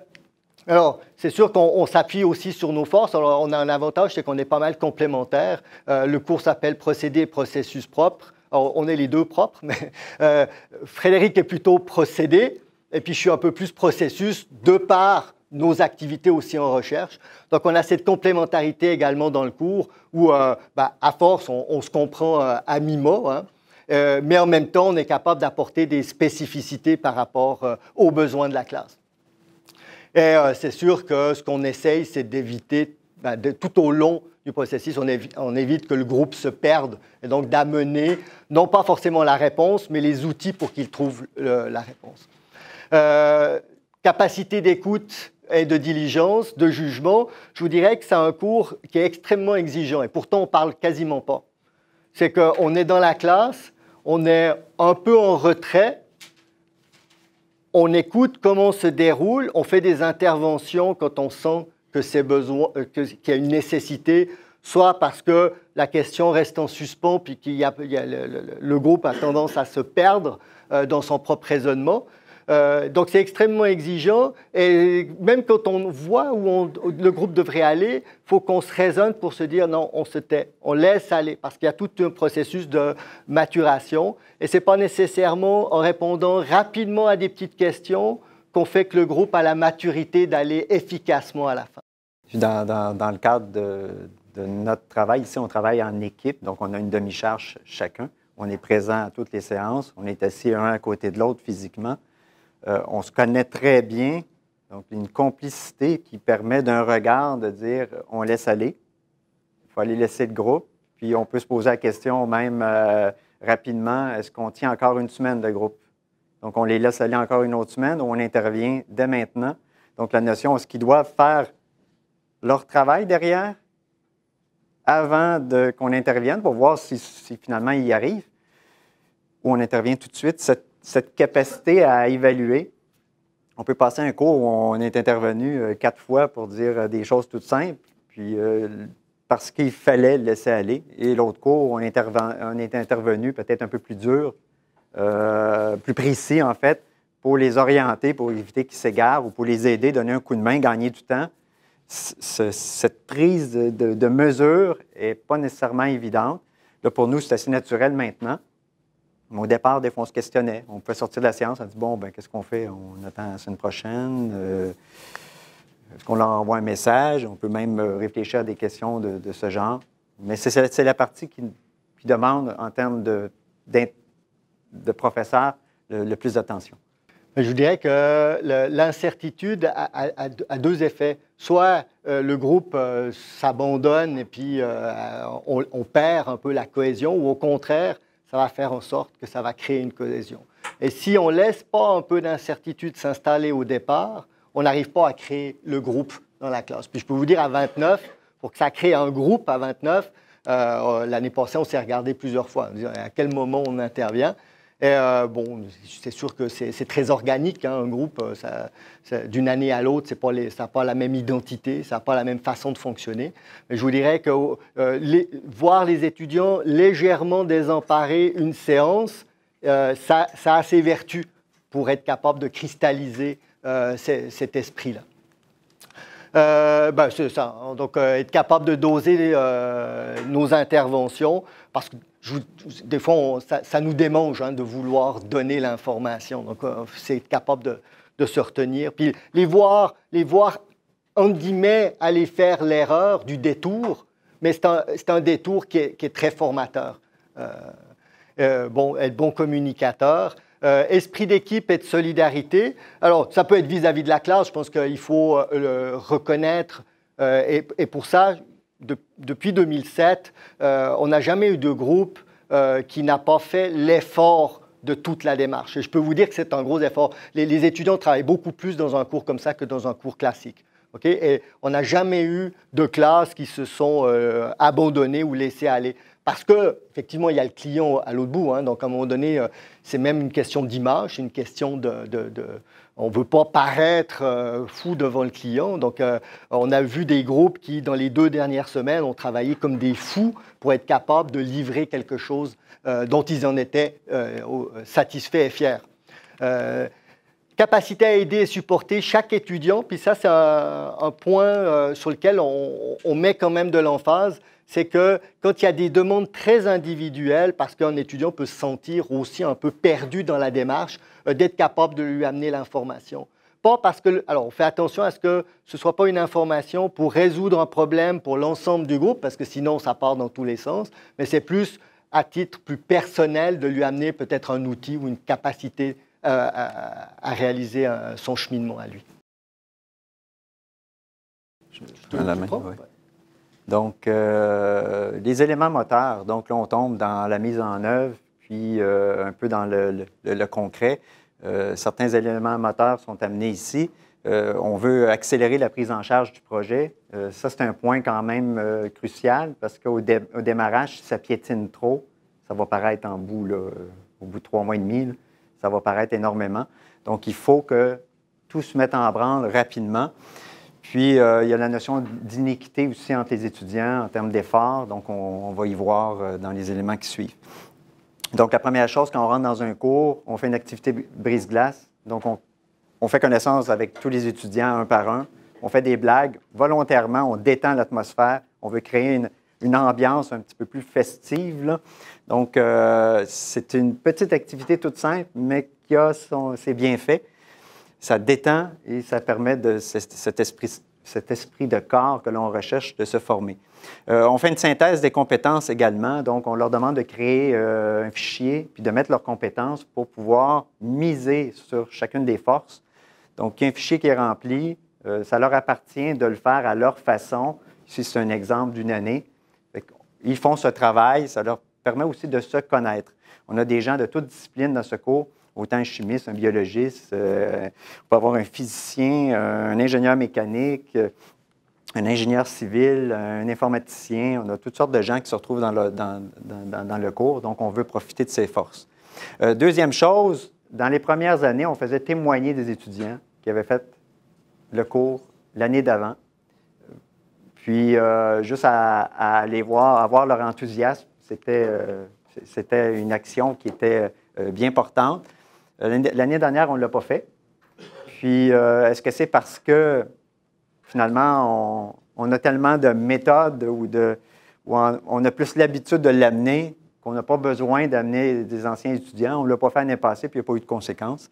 alors, c'est sûr qu'on s'appuie aussi sur nos forces. Alors, on a un avantage, c'est qu'on est pas mal complémentaires. Euh, le cours s'appelle Procédé et processus propre. Alors, on est les deux propres, mais Frédéric est plutôt procédé, et puis je suis un peu plus processus de par nos activités aussi en recherche. Donc, on a cette complémentarité également dans le cours où, bah, à force, on, se comprend à mi-mot, hein. mais en même temps, on est capable d'apporter des spécificités par rapport aux besoins de la classe. Et euh, c'est sûr que ce qu'on essaye, c'est d'éviter, ben, tout au long du processus, on, évite que le groupe se perde et donc d'amener, non pas forcément la réponse, mais les outils pour qu'ils trouvent la réponse. Euh, capacité d'écoute et de diligence, de jugement, je vous dirais que c'est un cours qui est extrêmement exigeant et pourtant on parle quasiment pas. C'est qu'on est dans la classe, on est un peu en retrait, on écoute comment se déroule, on fait des interventions quand on sent que c'est euh, qu'il y a une nécessité, soit parce que la question reste en suspens, puis qu'il y a, le, groupe a tendance à se perdre euh, dans son propre raisonnement, euh, donc c'est extrêmement exigeant et même quand on voit où le groupe devrait aller, il faut qu'on se raisonne pour se dire non, on se tait, on laisse aller parce qu'il y a tout un processus de maturation et ce n'est pas nécessairement en répondant rapidement à des petites questions qu'on fait que le groupe a la maturité d'aller efficacement à la fin. Dans, le cadre de, de, notre travail, ici, on travaille en équipe, donc on a une demi-charge chacun. On est présent à toutes les séances, on est assis un à côté de l'autre physiquement. Euh, on se connaît très bien, donc une complicité qui permet d'un regard de dire on laisse aller, il faut aller laisser le groupe, puis on peut se poser la question même euh, rapidement, est-ce qu'on tient encore une semaine de groupe? Donc on les laisse aller encore une autre semaine ou on intervient dès maintenant? Donc la notion, est-ce qu'ils doivent faire leur travail derrière avant qu'on intervienne pour voir si, finalement ils y arrivent, ou on intervient tout de suite capacité à évaluer. On peut passer un cours où on est intervenu euh, quatre fois pour dire euh, des choses toutes simples, puis euh, parce qu'il fallait laisser aller. Et l'autre cours, on, on est intervenu peut-être un peu plus dur, plus précis en fait, pour les orienter, pour éviter qu'ils s'égarent ou pour les aider, donner un coup de main, gagner du temps. cette prise de, de mesure n'est pas nécessairement évidente. Là, pour nous, c'est assez naturel maintenant au départ, des fois, on se questionnait. On pouvait sortir de la séance, on dit bon, ben, qu'est-ce qu'on fait? On attend la semaine prochaine. Euh, est-ce qu'on leur envoie un message? On peut même euh, réfléchir à des questions de, ce genre. Mais c'est la partie qui, demande, en termes de, de professeur, le, plus d'attention. Je vous dirais que l'incertitude a, deux effets. Soit euh, le groupe s'abandonne et puis on, perd un peu la cohésion, ou au contraire, ça va faire en sorte que ça va créer une cohésion. Et si on ne laisse pas un peu d'incertitude s'installer au départ, on n'arrive pas à créer le groupe dans la classe. Puis je peux vous dire, à 29, pour que ça crée un groupe à 29, l'année passée, on s'est regardé plusieurs fois. À quel moment on intervient? Euh, bon, c'est sûr que c'est très organique, hein, un groupe, euh, d'une année à l'autre, ça n'a pas la même identité, ça n'a pas la même façon de fonctionner. Mais je vous dirais que euh, voir les étudiants légèrement désemparer une séance, ça, a ses vertus pour être capable de cristalliser cet esprit-là. Ben, c'est ça. Hein. Donc, être capable de doser nos interventions, parce que des fois, ça, nous démange hein, de vouloir donner l'information. Donc, euh, c'est capable de, se retenir. Puis les voir, les voir, en guillemets, aller faire l'erreur du détour, mais c'est un, détour qui est, très formateur. Euh, euh, bon, être bon communicateur. esprit d'équipe et de solidarité. Alors, ça peut être vis-à-vis de la classe. Je pense qu'il faut le reconnaître. Et, et, pour ça, depuis 2007, euh, on n'a jamais eu de groupe euh, qui n'a pas fait l'effort de toute la démarche. Et je peux vous dire que c'est un gros effort. Les, étudiants travaillent beaucoup plus dans un cours comme ça que dans un cours classique. Et on n'a jamais eu de classes qui se sont euh, abandonnées ou laissées aller. Parce que, effectivement, il y a le client à l'autre bout. Hein. donc, à un moment donné, c'est même une question d'image, une question de on ne veut pas paraître euh, fou devant le client. Donc, euh, on a vu des groupes qui, dans les deux dernières semaines, ont travaillé comme des fous pour être capables de livrer quelque chose euh, dont ils en étaient satisfaits et fiers. capacité à aider et supporter chaque étudiant, puis ça, c'est un, point sur lequel on, met quand même de l'emphase c'est que quand il y a des demandes très individuelles, parce qu'un étudiant peut se sentir aussi un peu perdu dans la démarche, euh, d'être capable de lui amener l'information. Pas parce que, alors on fait attention à ce que ce ne soit pas une information pour résoudre un problème pour l'ensemble du groupe, parce que sinon ça part dans tous les sens, mais c'est plus à titre plus personnel de lui amener peut-être un outil ou une capacité euh, à, réaliser euh, son cheminement à lui. Je, la main, Donc, les éléments moteurs, donc là, on tombe dans la mise en œuvre, puis un peu dans le concret. Euh, certains éléments moteurs sont amenés ici. Euh, on veut accélérer la prise en charge du projet. Euh, ça, c'est un point quand même crucial parce qu'au démarrage, si ça piétine trop, ça va paraître en bout, au bout de trois mois et demi, ça va paraître énormément. Donc, il faut que tout se mette en branle rapidement. Puis, il y a la notion d'iniquité aussi entre les étudiants en termes d'efforts. Donc, on, va y voir dans les éléments qui suivent. Donc, la première chose, quand on rentre dans un cours, on fait une activité brise-glace. Donc, on, fait connaissance avec tous les étudiants un par un. On fait des blagues. Volontairement, on détend l'atmosphère. On veut créer une, ambiance un petit peu plus festive. Donc, euh, c'est une petite activité toute simple, mais qui a ses bienfaits. Ça détend et ça permet de cet esprit, cet esprit de corps que l'on recherche de se former. Euh, on fait une synthèse des compétences également, donc on leur demande de créer euh, un fichier puis de mettre leurs compétences pour pouvoir miser sur chacune des forces. Donc, il y a un fichier qui est rempli, euh, ça leur appartient de le faire à leur façon. Ici, c'est un exemple d'une année. Ils font ce travail, ça leur permet aussi de se connaître. On a des gens de toutes disciplines dans ce cours, autant un chimiste, un biologiste, on peut avoir un physicien, un ingénieur mécanique, un ingénieur civil, un informaticien. On a toutes sortes de gens qui se retrouvent dans le, dans, le cours, donc on veut profiter de ces forces. Euh, deuxième chose, dans les premières années, on faisait témoigner des étudiants qui avaient fait le cours l'année d'avant. Puis, euh, juste à, aller voir, à voir leur enthousiasme, c'était, euh, c'était une action qui était bien portante. L'année dernière, on ne l'a pas fait. Puis, est-ce que c'est parce que finalement, on, a tellement de méthodes ou de, on, a plus l'habitude de l'amener qu'on n'a pas besoin d'amener des anciens étudiants? On ne l'a pas fait l'année passée, puis il n'y a pas eu de conséquences.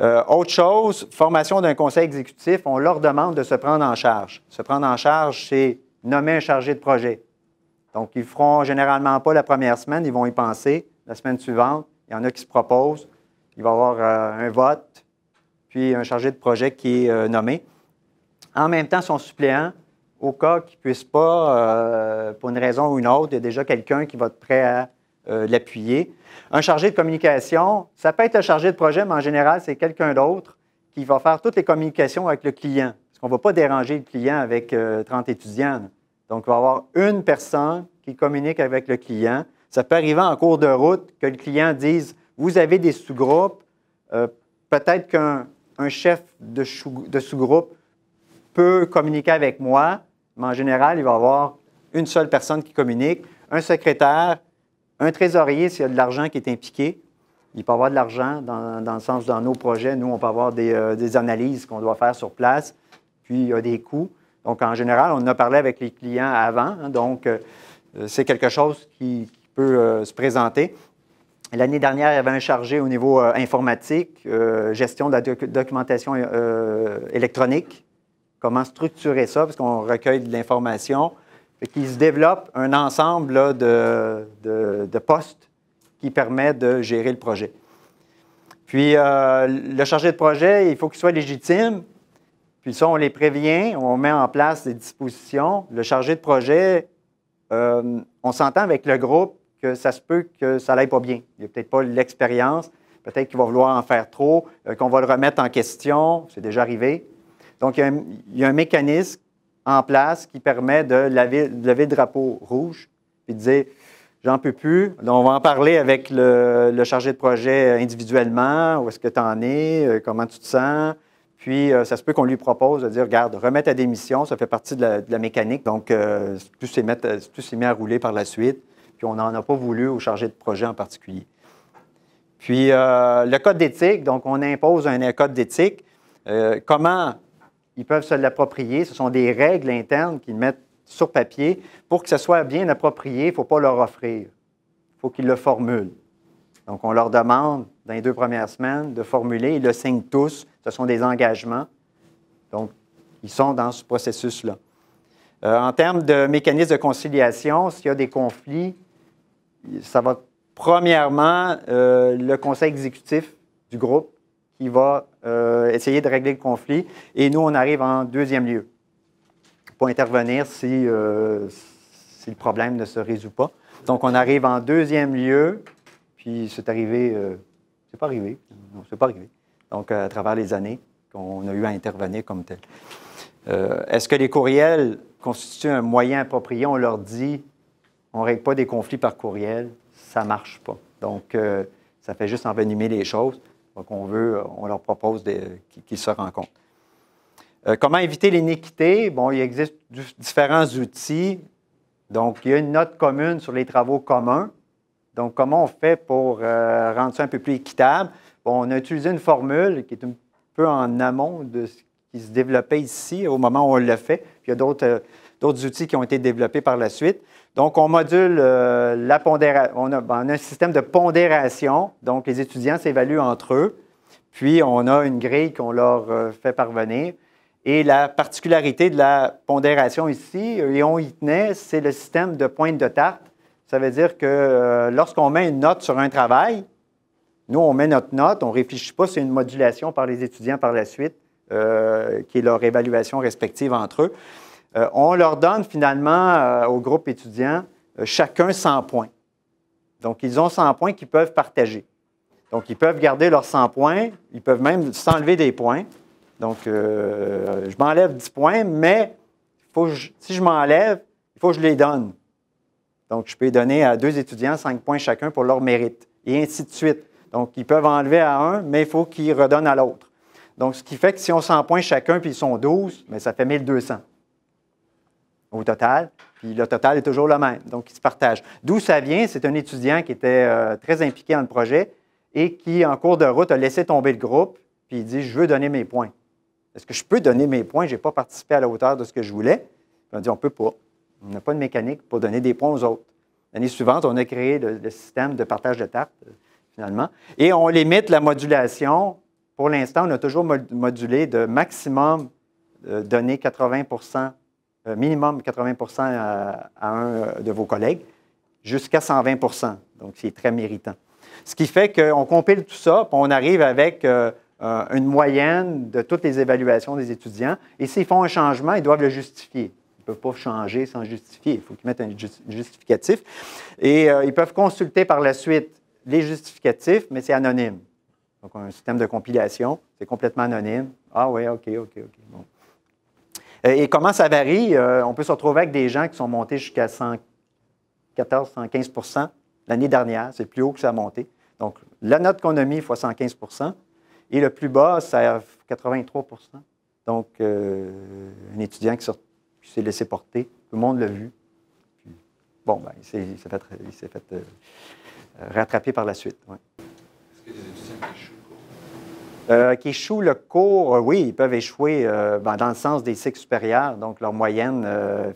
Euh, autre chose, formation d'un conseil exécutif, on leur demande de se prendre en charge. Se prendre en charge, c'est nommer un chargé de projet. Donc, ils ne feront généralement pas la première semaine, ils vont y penser. La semaine suivante, il y en a qui se proposent. Il va y avoir euh, un vote, puis un chargé de projet qui est nommé. En même temps, son suppléant, au cas qu'il ne puisse pas, pour une raison ou une autre, il y a déjà quelqu'un qui va être prêt à l'appuyer. Un chargé de communication, ça peut être le chargé de projet, mais en général, c'est quelqu'un d'autre qui va faire toutes les communications avec le client. Parce qu'on ne va pas déranger le client avec 30 euh, étudiants. Donc, il va y avoir une personne qui communique avec le client. Ça peut arriver en cours de route que le client dise Vous avez des sous-groupes. Euh, peut-être qu'un chef de, sous-groupe peut communiquer avec moi, mais en général, il va y avoir une seule personne qui communique, un secrétaire, un trésorier s'il y a de l'argent qui est impliqué. Il peut avoir de l'argent dans, le sens dans nos projets. Nous, on peut avoir euh, des, analyses qu'on doit faire sur place, puis il y a des coûts. Donc, en général, on a parlé avec les clients avant, hein, donc euh, c'est quelque chose qui, peut se présenter. L'année dernière, il y avait un chargé au niveau informatique, gestion de la documentation électronique, comment structurer ça, parce qu'on recueille de l'information. Il se développe un ensemble de, de postes qui permet de gérer le projet. Puis, euh, le chargé de projet, il faut qu'il soit légitime. Puis ça, on les prévient, on met en place des dispositions. Le chargé de projet, euh, on s'entend avec le groupe que ça se peut que ça n'aille pas bien. Il n'y a peut-être pas l'expérience, peut-être qu'il va vouloir en faire trop, euh, qu'on va le remettre en question. C'est déjà arrivé. Donc, il y, a un, mécanisme en place qui permet de lever, de lever le drapeau rouge et de dire J'en peux plus. On va en parler avec le, chargé de projet individuellement. Où est-ce que tu en es? Euh, comment tu te sens? Puis, euh, ça se peut qu'on lui propose de dire, regarde, remets ta démission, ça fait partie de la, mécanique. Donc, euh, tout s'est mis, à rouler par la suite. Puis, on n'en a pas voulu au chargé de projet en particulier. Puis, le code d'éthique, donc, on impose un code d'éthique. comment ils peuvent se l'approprier? Ce sont des règles internes qu'ils mettent sur papier. Pour que ce soit bien approprié, il ne faut pas leur offrir. Il faut qu'ils le formulent. Donc, on leur demande, dans les deux premières semaines, de formuler. Ils le signent tous. Ce sont des engagements. Donc, ils sont dans ce processus-là. Euh, en termes de mécanisme de conciliation, s'il y a des conflits, ça va premièrement euh, le conseil exécutif du groupe qui va euh, essayer de régler le conflit. Et nous, on arrive en deuxième lieu pour intervenir si, euh, si, le problème ne se résout pas. Donc, on arrive en deuxième lieu, puis c'est arrivé, c'est pas arrivé, non, c'est pas arrivé. Donc, à travers les années qu'on a eu à intervenir comme tel. Est-ce que les courriels constituent un moyen approprié? On leur dit, on ne règle pas des conflits par courriel, ça ne marche pas. Donc, ça fait juste envenimer les choses. Donc, on veut, on leur propose qu'ils se rencontrent. Euh, comment éviter l'iniquité? Bon, il existe différents outils. Donc, il y a une note commune sur les travaux communs. Donc, comment on fait pour euh, rendre ça un peu plus équitable? Bon, on a utilisé une formule qui est un peu en amont de ce qui se développait ici au moment où on l'a fait. Puis il y a d'autres, euh, outils qui ont été développés par la suite. Donc, on module la pondération. On a, un système de pondération. Donc, les étudiants s'évaluent entre eux. Puis, on a une grille qu'on leur fait parvenir. Et la particularité de la pondération ici, et on y tenait, c'est le système de pointe de tarte. Ça veut dire que euh, lorsqu'on met une note sur un travail, nous, on met notre note, on ne réfléchit pas, c'est une modulation par les étudiants par la suite, euh, qui est leur évaluation respective entre eux. Euh, on leur donne finalement au groupe étudiant chacun 100 points. Donc, ils ont 100 points qu'ils peuvent partager. Donc, ils peuvent garder leurs 100 points, ils peuvent même s'enlever des points. Donc, euh, je m'enlève 10 points, mais si je m'enlève, il faut que je les donne. Donc, je peux donner à deux étudiants 5 points chacun pour leur mérite, et ainsi de suite. Donc, ils peuvent enlever à un, mais il faut qu'ils redonnent à l'autre. Donc, ce qui fait que si on 100 points chacun, puis ils sont 12, mais ça fait 1200 au total. Puis le total est toujours le même. Donc, ils se partagent. D'où ça vient? C'est un étudiant qui était euh, très impliqué dans le projet et qui, en cours de route, a laissé tomber le groupe, puis il dit Je veux donner mes points. Est-ce que je peux donner mes points? Je n'ai pas participé à la hauteur de ce que je voulais. On a dit, on ne peut pas. On n'a pas de mécanique pour donner des points aux autres. L'année suivante, on a créé le, système de partage de tartes, euh, finalement. Et on limite la modulation. Pour l'instant, on a toujours modulé de maximum euh, donner 80 euh, minimum 80% à, un de vos collègues, jusqu'à 120% Donc, c'est très méritant. Ce qui fait qu'on compile tout ça, puis on arrive avec euh, une moyenne de toutes les évaluations des étudiants. Et s'ils font un changement, ils doivent le justifier. Ils ne peuvent pas changer sans justifier. Il faut qu'ils mettent un justificatif. Et euh, ils peuvent consulter par la suite les justificatifs, mais c'est anonyme. Donc, un système de compilation, c'est complètement anonyme. Ah oui, OK, OK, OK. Bon. Et comment ça varie? on peut se retrouver avec des gens qui sont montés jusqu'à 114, 115% l'année dernière. C'est plus haut que ça a monté. Donc, la note qu'on a mis fois 115% et le plus bas, c'est 83% Donc, euh, un étudiant qui, s'est laissé porter, tout le monde l'a vu. bon, ben, il s'est fait, euh, rattraper par la suite qu'il y a des étudiants qui échouent le cours? Euh, qui échouent le cours, oui, ils peuvent échouer ben, dans le sens des cycles supérieurs. Donc, leur moyenne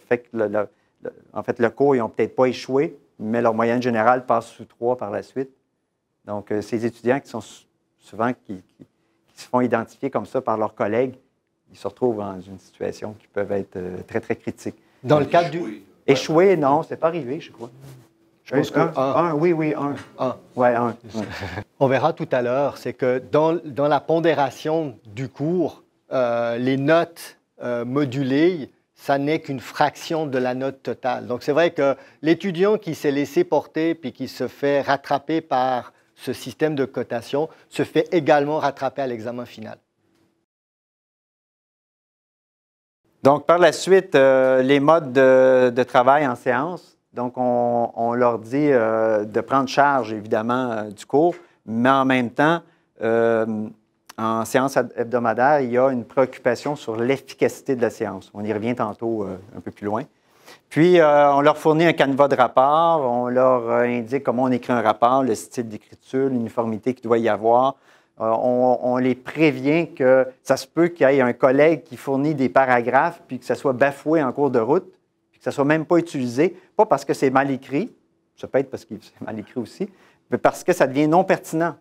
fait que, le, en fait, le cours, ils n'ont peut-être pas échoué, mais leur moyenne générale passe sous 3 par la suite. Donc, ces étudiants qui sont souvent qui, se font identifier comme ça par leurs collègues, ils se retrouvent dans une situation qui peut être euh, très, très critique. Dans le cadre du... Échouer, non, c'est pas arrivé, je crois. Je pense que un, oui, oui, un. un. Ouais, un. On verra tout à l'heure, c'est que dans, dans, la pondération du cours, euh, les notes euh, modulées, ça n'est qu'une fraction de la note totale. Donc c'est vrai que l'étudiant qui s'est laissé porter puis qui se fait rattraper par ce système de cotation se fait également rattraper à l'examen final. Donc, par la suite, euh, les modes de, travail en séance. Donc, on, leur dit euh, de prendre charge, évidemment, euh, du cours, mais en même temps, en séance hebdomadaire, il y a une préoccupation sur l'efficacité de la séance. On y revient tantôt un peu plus loin. Puis, euh, on leur fournit un canevas de rapport, on leur euh, indique comment on écrit un rapport, le style d'écriture, l'uniformité qu'il doit y avoir. Euh, on, les prévient que ça se peut qu'il y ait un collègue qui fournit des paragraphes, puis que ça soit bafoué en cours de route, ça ne soit même pas utilisé, pas parce que c'est mal écrit, ça peut être parce que c'est mal écrit aussi, mais parce que ça devient non pertinent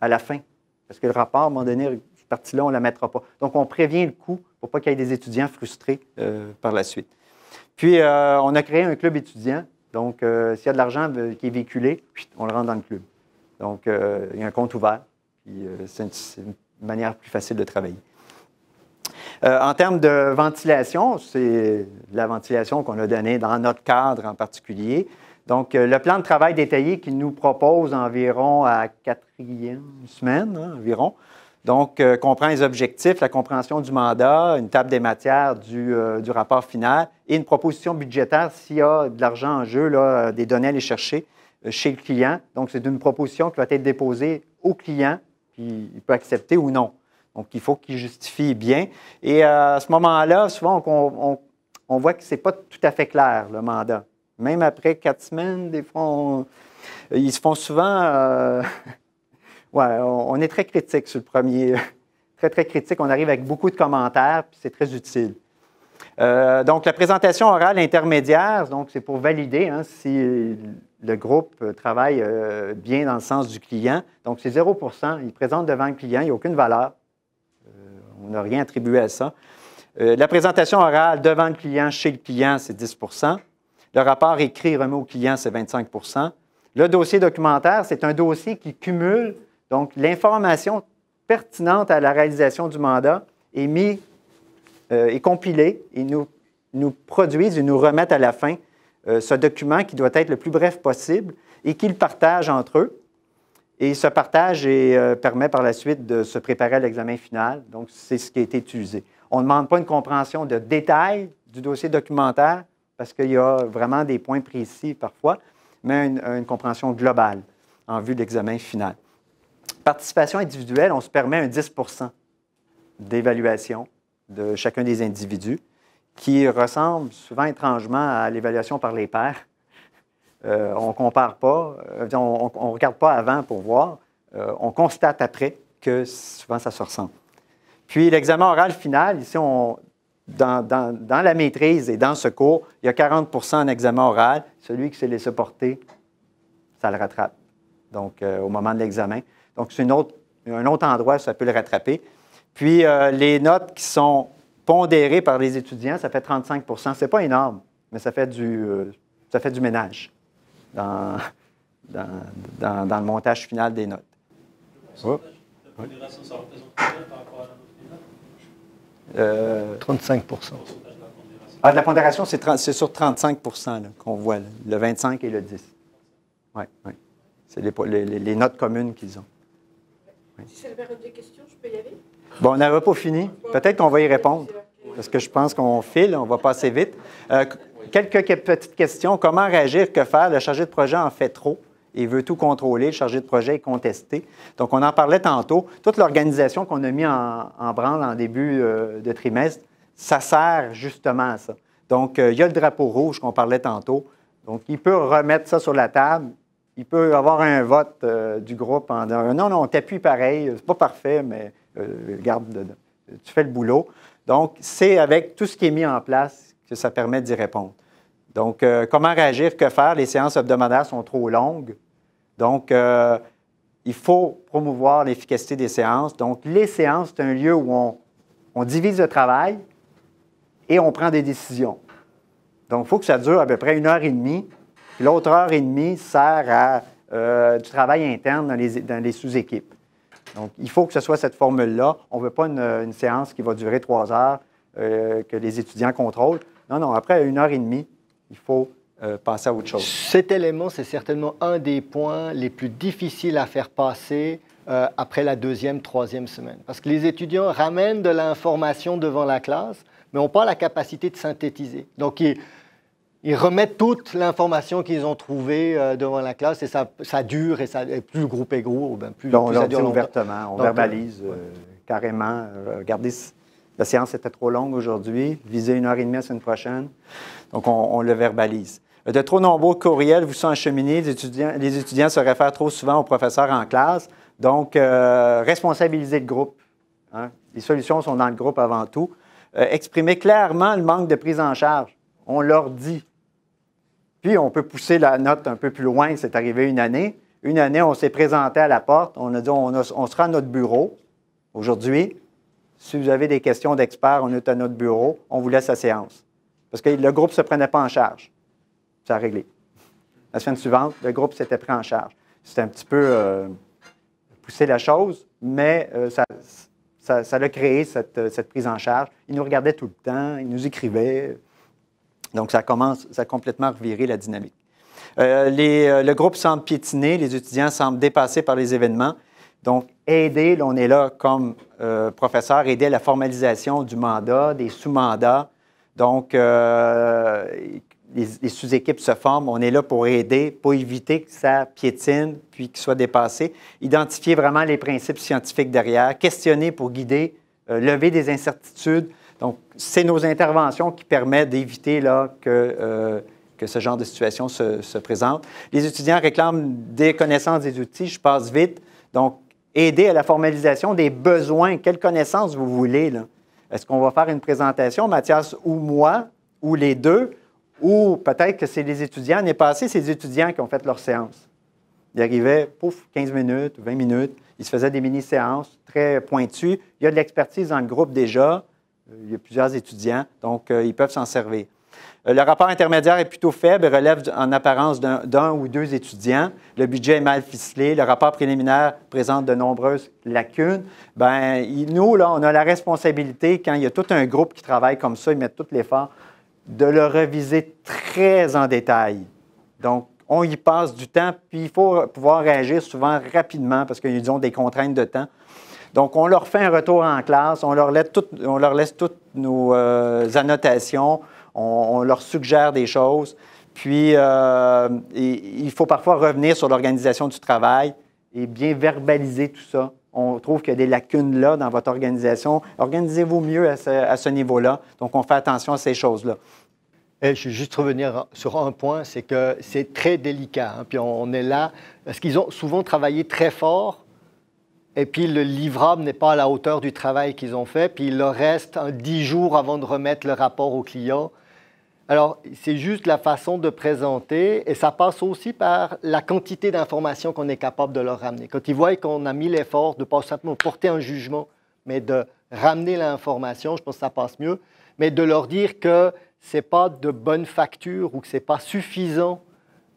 à la fin. Parce que le rapport, à un moment donné, cette partie-là, on ne la mettra pas. Donc, on prévient le coup pour pas qu'il y ait des étudiants frustrés par la suite. Puis, euh, on a créé un club étudiant. Donc, euh, s'il y a de l'argent qui est véhiculé, on le rentre dans le club. Donc, euh, il y a un compte ouvert. Puis, c'est une, manière plus facile de travailler. En termes de ventilation, c'est la ventilation qu'on a donnée dans notre cadre en particulier. Donc, le plan de travail détaillé qu'il nous propose environ à quatrième semaine, hein, environ, donc, euh, comprend les objectifs, la compréhension du mandat, une table des matières du, euh, rapport final et une proposition budgétaire s'il y a de l'argent en jeu, là, des données à aller chercher euh, chez le client. Donc, c'est une proposition qui va être déposée au client, puis il peut accepter ou non. Donc, il faut qu'il justifie bien. Et à ce moment-là, souvent, on, voit que ce n'est pas tout à fait clair, le mandat. Même après quatre semaines, des fois, ils se font souvent Oui, on, est très critique sur le premier. très, très critique. On arrive avec beaucoup de commentaires, puis c'est très utile. Euh, donc, la présentation orale intermédiaire, donc c'est pour valider hein, si le groupe travaille euh, bien dans le sens du client. Donc, c'est 0% Il présente devant le client, il n'y a aucune valeur. Euh, on n'a rien attribué à ça. la présentation orale devant le client, chez le client, c'est 10% Le rapport écrit remis au client, c'est 25% Le dossier documentaire, c'est un dossier qui cumule donc, l'information pertinente à la réalisation du mandat est mise, euh, compilée et nous, nous produisent et nous remettent à la fin euh, ce document qui doit être le plus bref possible et qu'ils partagent entre eux. Et ce partage euh, permet par la suite de se préparer à l'examen final. Donc, c'est ce qui a été utilisé. On ne demande pas une compréhension de détail du dossier documentaire parce qu'il y a vraiment des points précis parfois, mais une compréhension globale en vue de l'examen final. Participation individuelle, on se permet un 10% d'évaluation de chacun des individus qui ressemble souvent étrangement à l'évaluation par les pairs. Euh, on ne compare pas, euh, on ne regarde pas avant pour voir, euh, on constate après que souvent ça se ressemble. Puis l'examen oral final, ici, on, dans, la maîtrise et dans ce cours, il y a 40% en examen oral. Celui qui s'est laissé porter, ça le rattrape. Donc, au moment de l'examen. Donc, c'est un autre endroit où ça peut le rattraper. Puis, les notes qui sont pondérées par les étudiants, ça fait 35% Ce n'est pas énorme, mais ça fait du ménage dans, dans, le montage final des notes. À la euh, 35 ah, de la pondération, c'est sur 35% qu'on voit, le 25 et le 10. Oui, oui. C'est les, notes communes qu'ils ont. Si c'est la période des questions, je peux y aller? Bon, on n'avait pas fini. Peut-être qu'on va y répondre. Parce que je pense qu'on file, on va passer vite. Euh, quelques petites questions. Comment réagir? Que faire? Le chargé de projet en fait trop. Il veut tout contrôler. Le chargé de projet est contesté. Donc, on en parlait tantôt. Toute l'organisation qu'on a mis en, branle en début euh, de trimestre, ça sert justement à ça. Donc, euh, il y a le drapeau rouge qu'on parlait tantôt. Donc, il peut remettre ça sur la table. Il peut avoir un vote du groupe en disant non, non, on t'appuie pareil, c'est pas parfait, mais garde, tu fais le boulot. Donc, c'est avec tout ce qui est mis en place que ça permet d'y répondre. Donc, euh, comment réagir, que faire? Les séances hebdomadaires sont trop longues. Donc, euh, il faut promouvoir l'efficacité des séances. Donc, les séances, c'est un lieu où on, divise le travail et on prend des décisions. Donc, il faut que ça dure à peu près une heure et demie. L'autre heure et demie sert à euh, du travail interne dans les sous-équipes. Donc, il faut que ce soit cette formule-là. On ne veut pas une, séance qui va durer trois heures, que les étudiants contrôlent. Non, non, après une heure et demie, il faut euh, passer à autre chose. Cet élément, c'est certainement un des points les plus difficiles à faire passer euh, après la deuxième, troisième semaine. Parce que les étudiants ramènent de l'information devant la classe, mais n'ont pas la capacité de synthétiser. Donc, ils remettent toute l'information qu'ils ont trouvée euh, devant la classe et ça, dure et, ça, plus le groupe est gros, ben plus, on ça dure ouvertement, on verbalise euh, carrément. Regardez, la séance était trop longue aujourd'hui, visez une heure et demie la semaine prochaine. Donc, on, le verbalise. De trop nombreux courriels vous sont acheminés, les étudiants, les étudiants se réfèrent trop souvent aux professeurs en classe. Donc, responsabiliser le groupe. Hein. Les solutions sont dans le groupe avant tout. exprimer clairement le manque de prise en charge. On leur dit, puis, on peut pousser la note un peu plus loin. C'est arrivé une année. Une année, on s'est présenté à la porte. On a dit on, sera à notre bureau aujourd'hui. Si vous avez des questions d'experts, on est à notre bureau. On vous laisse la séance. Parce que le groupe ne se prenait pas en charge. Ça a réglé. La semaine suivante, le groupe s'était pris en charge. C'était un petit peu euh, pousser la chose, mais euh, ça, ça, a créé cette, cette, prise en charge. Ils nous regardaient tout le temps, ils nous écrivaient. Donc, ça commence, ça a complètement reviré la dynamique. Euh, euh, le groupe semble piétiner, les étudiants semblent dépassés par les événements. Donc, aider, on est là comme euh, professeur, aider à la formalisation du mandat, des sous-mandats. Donc, les, les sous-équipes se forment. On est là pour aider, pour éviter que ça piétine, puis qu'il soit dépassé. Identifier vraiment les principes scientifiques derrière, questionner pour guider, lever des incertitudes, donc, c'est nos interventions qui permettent d'éviter là, que, euh, que ce genre de situation se, présente. Les étudiants réclament des connaissances des outils. Je passe vite. Donc, aider à la formalisation des besoins. Quelles connaissances vous voulez? Est-ce qu'on va faire une présentation, Mathias ou moi, ou les deux, ou peut-être que c'est les étudiants? L'année passée, c'est les étudiants qui ont fait leur séance. Ils arrivaient, pouf, 15 minutes, 20 minutes. Ils se faisaient des mini-séances très pointues. Il y a de l'expertise dans le groupe déjà. Euh, il y a plusieurs étudiants, donc euh, ils peuvent s'en servir. Euh, le rapport intermédiaire est plutôt faible, relève en apparence d'un ou deux étudiants. Le budget est mal ficelé. Le rapport préliminaire présente de nombreuses lacunes. Bien, nous, là, on a la responsabilité, quand il y a tout un groupe qui travaille comme ça, ils mettent tout l'effort, de le reviser très en détail. Donc, on y passe du temps, puis il faut pouvoir réagir souvent rapidement parce qu'ils ont des contraintes de temps. Donc, on leur fait un retour en classe, on leur laisse, on leur laisse toutes nos euh, annotations, on, leur suggère des choses. Puis, euh, il faut parfois revenir sur l'organisation du travail et bien verbaliser tout ça. On trouve qu'il y a des lacunes là dans votre organisation. Organisez-vous mieux à ce, niveau-là. Donc, on fait attention à ces choses-là. Et je vais juste revenir sur un point, c'est que c'est très délicat. Hein. Puis on est là, parce qu'ils ont souvent travaillé très fort et puis le livrable n'est pas à la hauteur du travail qu'ils ont fait, puis il leur reste dix jours avant de remettre le rapport au client. Alors, c'est juste la façon de présenter, et ça passe aussi par la quantité d'informations qu'on est capable de leur ramener. Quand ils voient qu'on a mis l'effort de pas simplement porter un jugement, mais de ramener l'information, je pense que ça passe mieux, mais de leur dire que ce n'est pas de bonne facture ou que ce n'est pas suffisant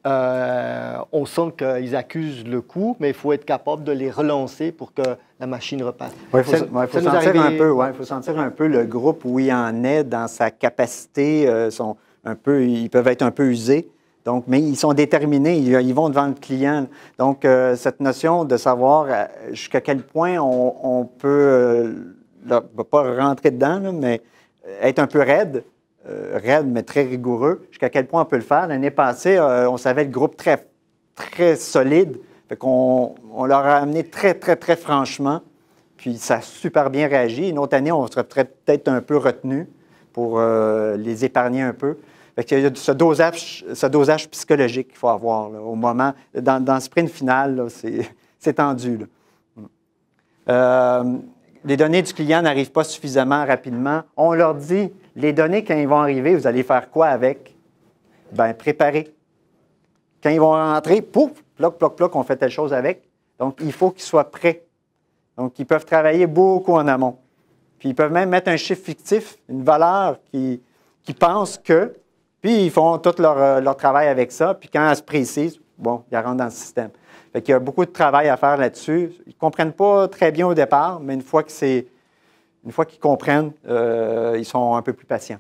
euh, on sent qu'ils accusent le coup, mais il faut être capable de les relancer pour que la machine repasse. Oui, il faut, Ça- ouais, faut ça nous sentir un peu, ouais, faut sentir un peu le groupe où il en est dans sa capacité. euh, sont un peu, ils peuvent être un peu usés. Donc, mais ils sont déterminés, ils, ils vont devant le client. Donc, euh, cette notion de savoir jusqu'à quel point on, on peut, là, pas rentrer dedans, là, mais être un peu raide, euh, raide mais très rigoureux, jusqu'à quel point on peut le faire. L'année passée, euh, on savait le groupe très, très solide. On leur a amené très, très, très franchement. Puis ça a super bien réagi. Une autre année, on serait peut- peut-être un peu retenu pour euh, les épargner un peu. Fait qu'il y a ce dosage, ce dosage psychologique qu'il faut avoir au moment. Dans, dans le sprint final, c'est tendu. là. Les données du client n'arrivent pas suffisamment rapidement. On leur dit, les données, quand ils vont arriver, vous allez faire quoi avec? Bien, préparer. Quand ils vont rentrer, pouf, ploc, ploc, ploc, on fait telle chose avec. Donc, il faut qu'ils soient prêts. Donc, ils peuvent travailler beaucoup en amont. Puis, ils peuvent même mettre un chiffre fictif, une valeur qui, qui pense que, puis ils font tout leur, euh, leur travail avec ça. Puis, quand elle se précise, bon, ils rentrent dans le système. Fait qu'il y a beaucoup de travail à faire là-dessus. Ils ne comprennent pas très bien au départ, mais une fois qu'ils comprennent, euh, ils sont un peu plus patients.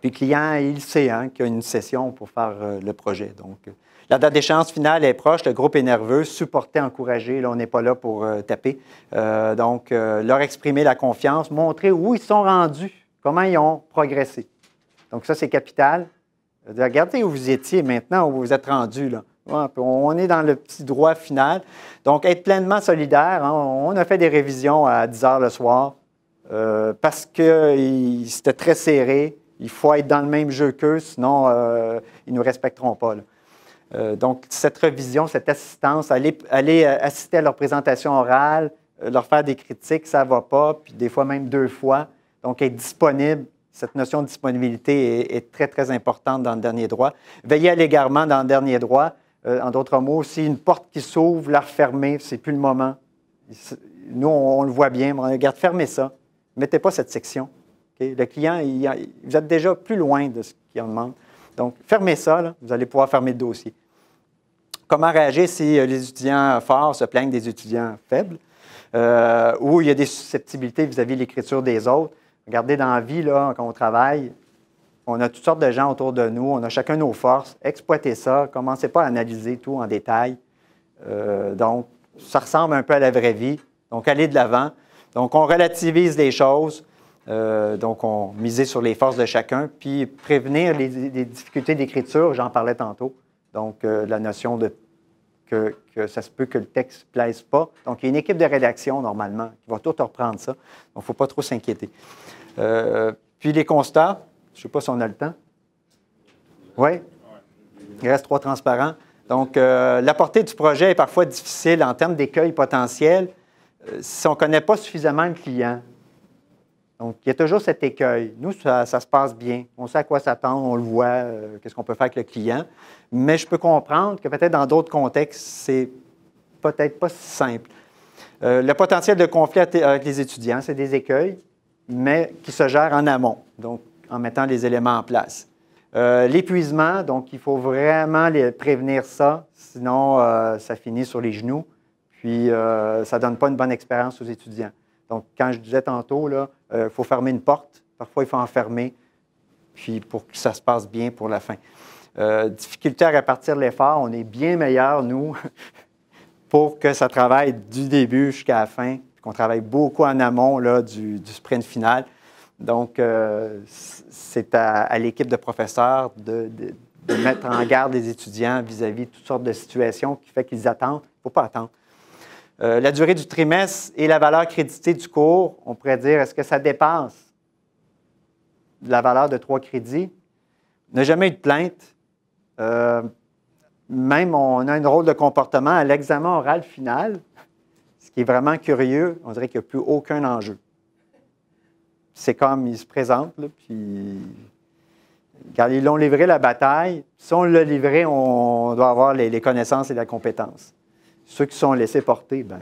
Puis le client, il sait hein, qu'il y a une session pour faire euh, le projet. Donc, euh, la date d'échéance finale est proche, le groupe est nerveux, supporter, encourager. Là, on n'est pas là pour taper. Donc, leur exprimer la confiance, montrer où ils sont rendus, comment ils ont progressé. Donc, ça, c'est capital. Regardez où vous étiez maintenant, où vous vous êtes rendu. On est dans le petit droit final. Donc, être pleinement solidaire. hein, on a fait des révisions à 10 heures le soir euh, parce que c'était très serré. Il faut être dans le même jeu qu'eux, sinon euh, ils ne nous respecteront pas. Euh, donc, cette révision, cette assistance, aller, assister à leur présentation orale, leur faire des critiques, ça ne va pas, puis des fois même deux fois. Donc, être disponible, cette notion de disponibilité est, est très, très importante dans le dernier droit. Veiller à l'égarement dans le dernier droit. Euh, en d'autres mots, si une porte qui s'ouvre, la refermer, c'est plus le moment. Nous, on, le voit bien, mais on regarde, fermez ça. Mettez pas cette section. Le client, vous êtes déjà plus loin de ce qu'il en demande. Donc, fermez ça, vous allez pouvoir fermer le dossier. Comment réagir si euh, les étudiants forts se plaignent des étudiants faibles euh, ou il y a des susceptibilités vis-à-vis de l'écriture des autres? Regardez dans la vie, là, quand on travaille, on a toutes sortes de gens autour de nous, on a chacun nos forces. Exploitez ça, commencez pas à analyser tout en détail. Euh, donc, ça ressemble un peu à la vraie vie. Donc, allez de l'avant. Donc, on relativise les choses. Euh, donc, on misait sur les forces de chacun, puis prévenir les, difficultés d'écriture, j'en parlais tantôt. Donc, euh, la notion de que, ça se peut que le texte ne plaise pas. Donc, il y a une équipe de rédaction, normalement, qui va tout reprendre ça. Donc, il ne faut pas trop s'inquiéter. Puis, les constats, je ne sais pas si on a le temps. Oui? Il reste trois transparents. Donc, euh, la portée du projet est parfois difficile en termes d'écueil potentiel euh, si on ne connaît pas suffisamment le client. Donc, il y a toujours cet écueil. Nous, ça, se passe bien. On sait à quoi s'attendre, on le voit, euh, qu'est-ce qu'on peut faire avec le client. Mais je peux comprendre que peut-être dans d'autres contextes, c'est peut-être pas si simple. Le potentiel de conflit avec les étudiants, c'est des écueils, mais qui se gèrent en amont, donc en mettant les éléments en place. Euh, L'épuisement, donc il faut vraiment prévenir ça, sinon euh, ça finit sur les genoux, puis euh, ça ne donne pas une bonne expérience aux étudiants. Donc, quand je disais tantôt, il faut fermer une porte, parfois il faut en fermer, puis pour que ça se passe bien pour la fin. Difficulté à répartir l'effort, on est bien meilleur, nous, pour que ça travaille du début jusqu'à la fin, qu'on travaille beaucoup en amont là, du sprint final. Donc, euh, c'est à, l'équipe de professeurs de, mettre en garde les étudiants vis-à-vis de toutes sortes de situations qui fait qu'ils attendent. Il ne faut pas attendre. Euh, la durée du trimestre et la valeur créditée du cours, on pourrait dire, est-ce que ça dépasse la valeur de trois crédits? N'a jamais eu de plainte. Euh, même, on a un rôle de comportement à l'examen oral final. Ce qui est vraiment curieux, on dirait qu'il n'y a plus aucun enjeu. C'est comme ils se présentent, puis quand ils l'ont livré la bataille, si on l'a livré, on doit avoir les, connaissances et la compétence. Ceux qui sont laissés porter, ben,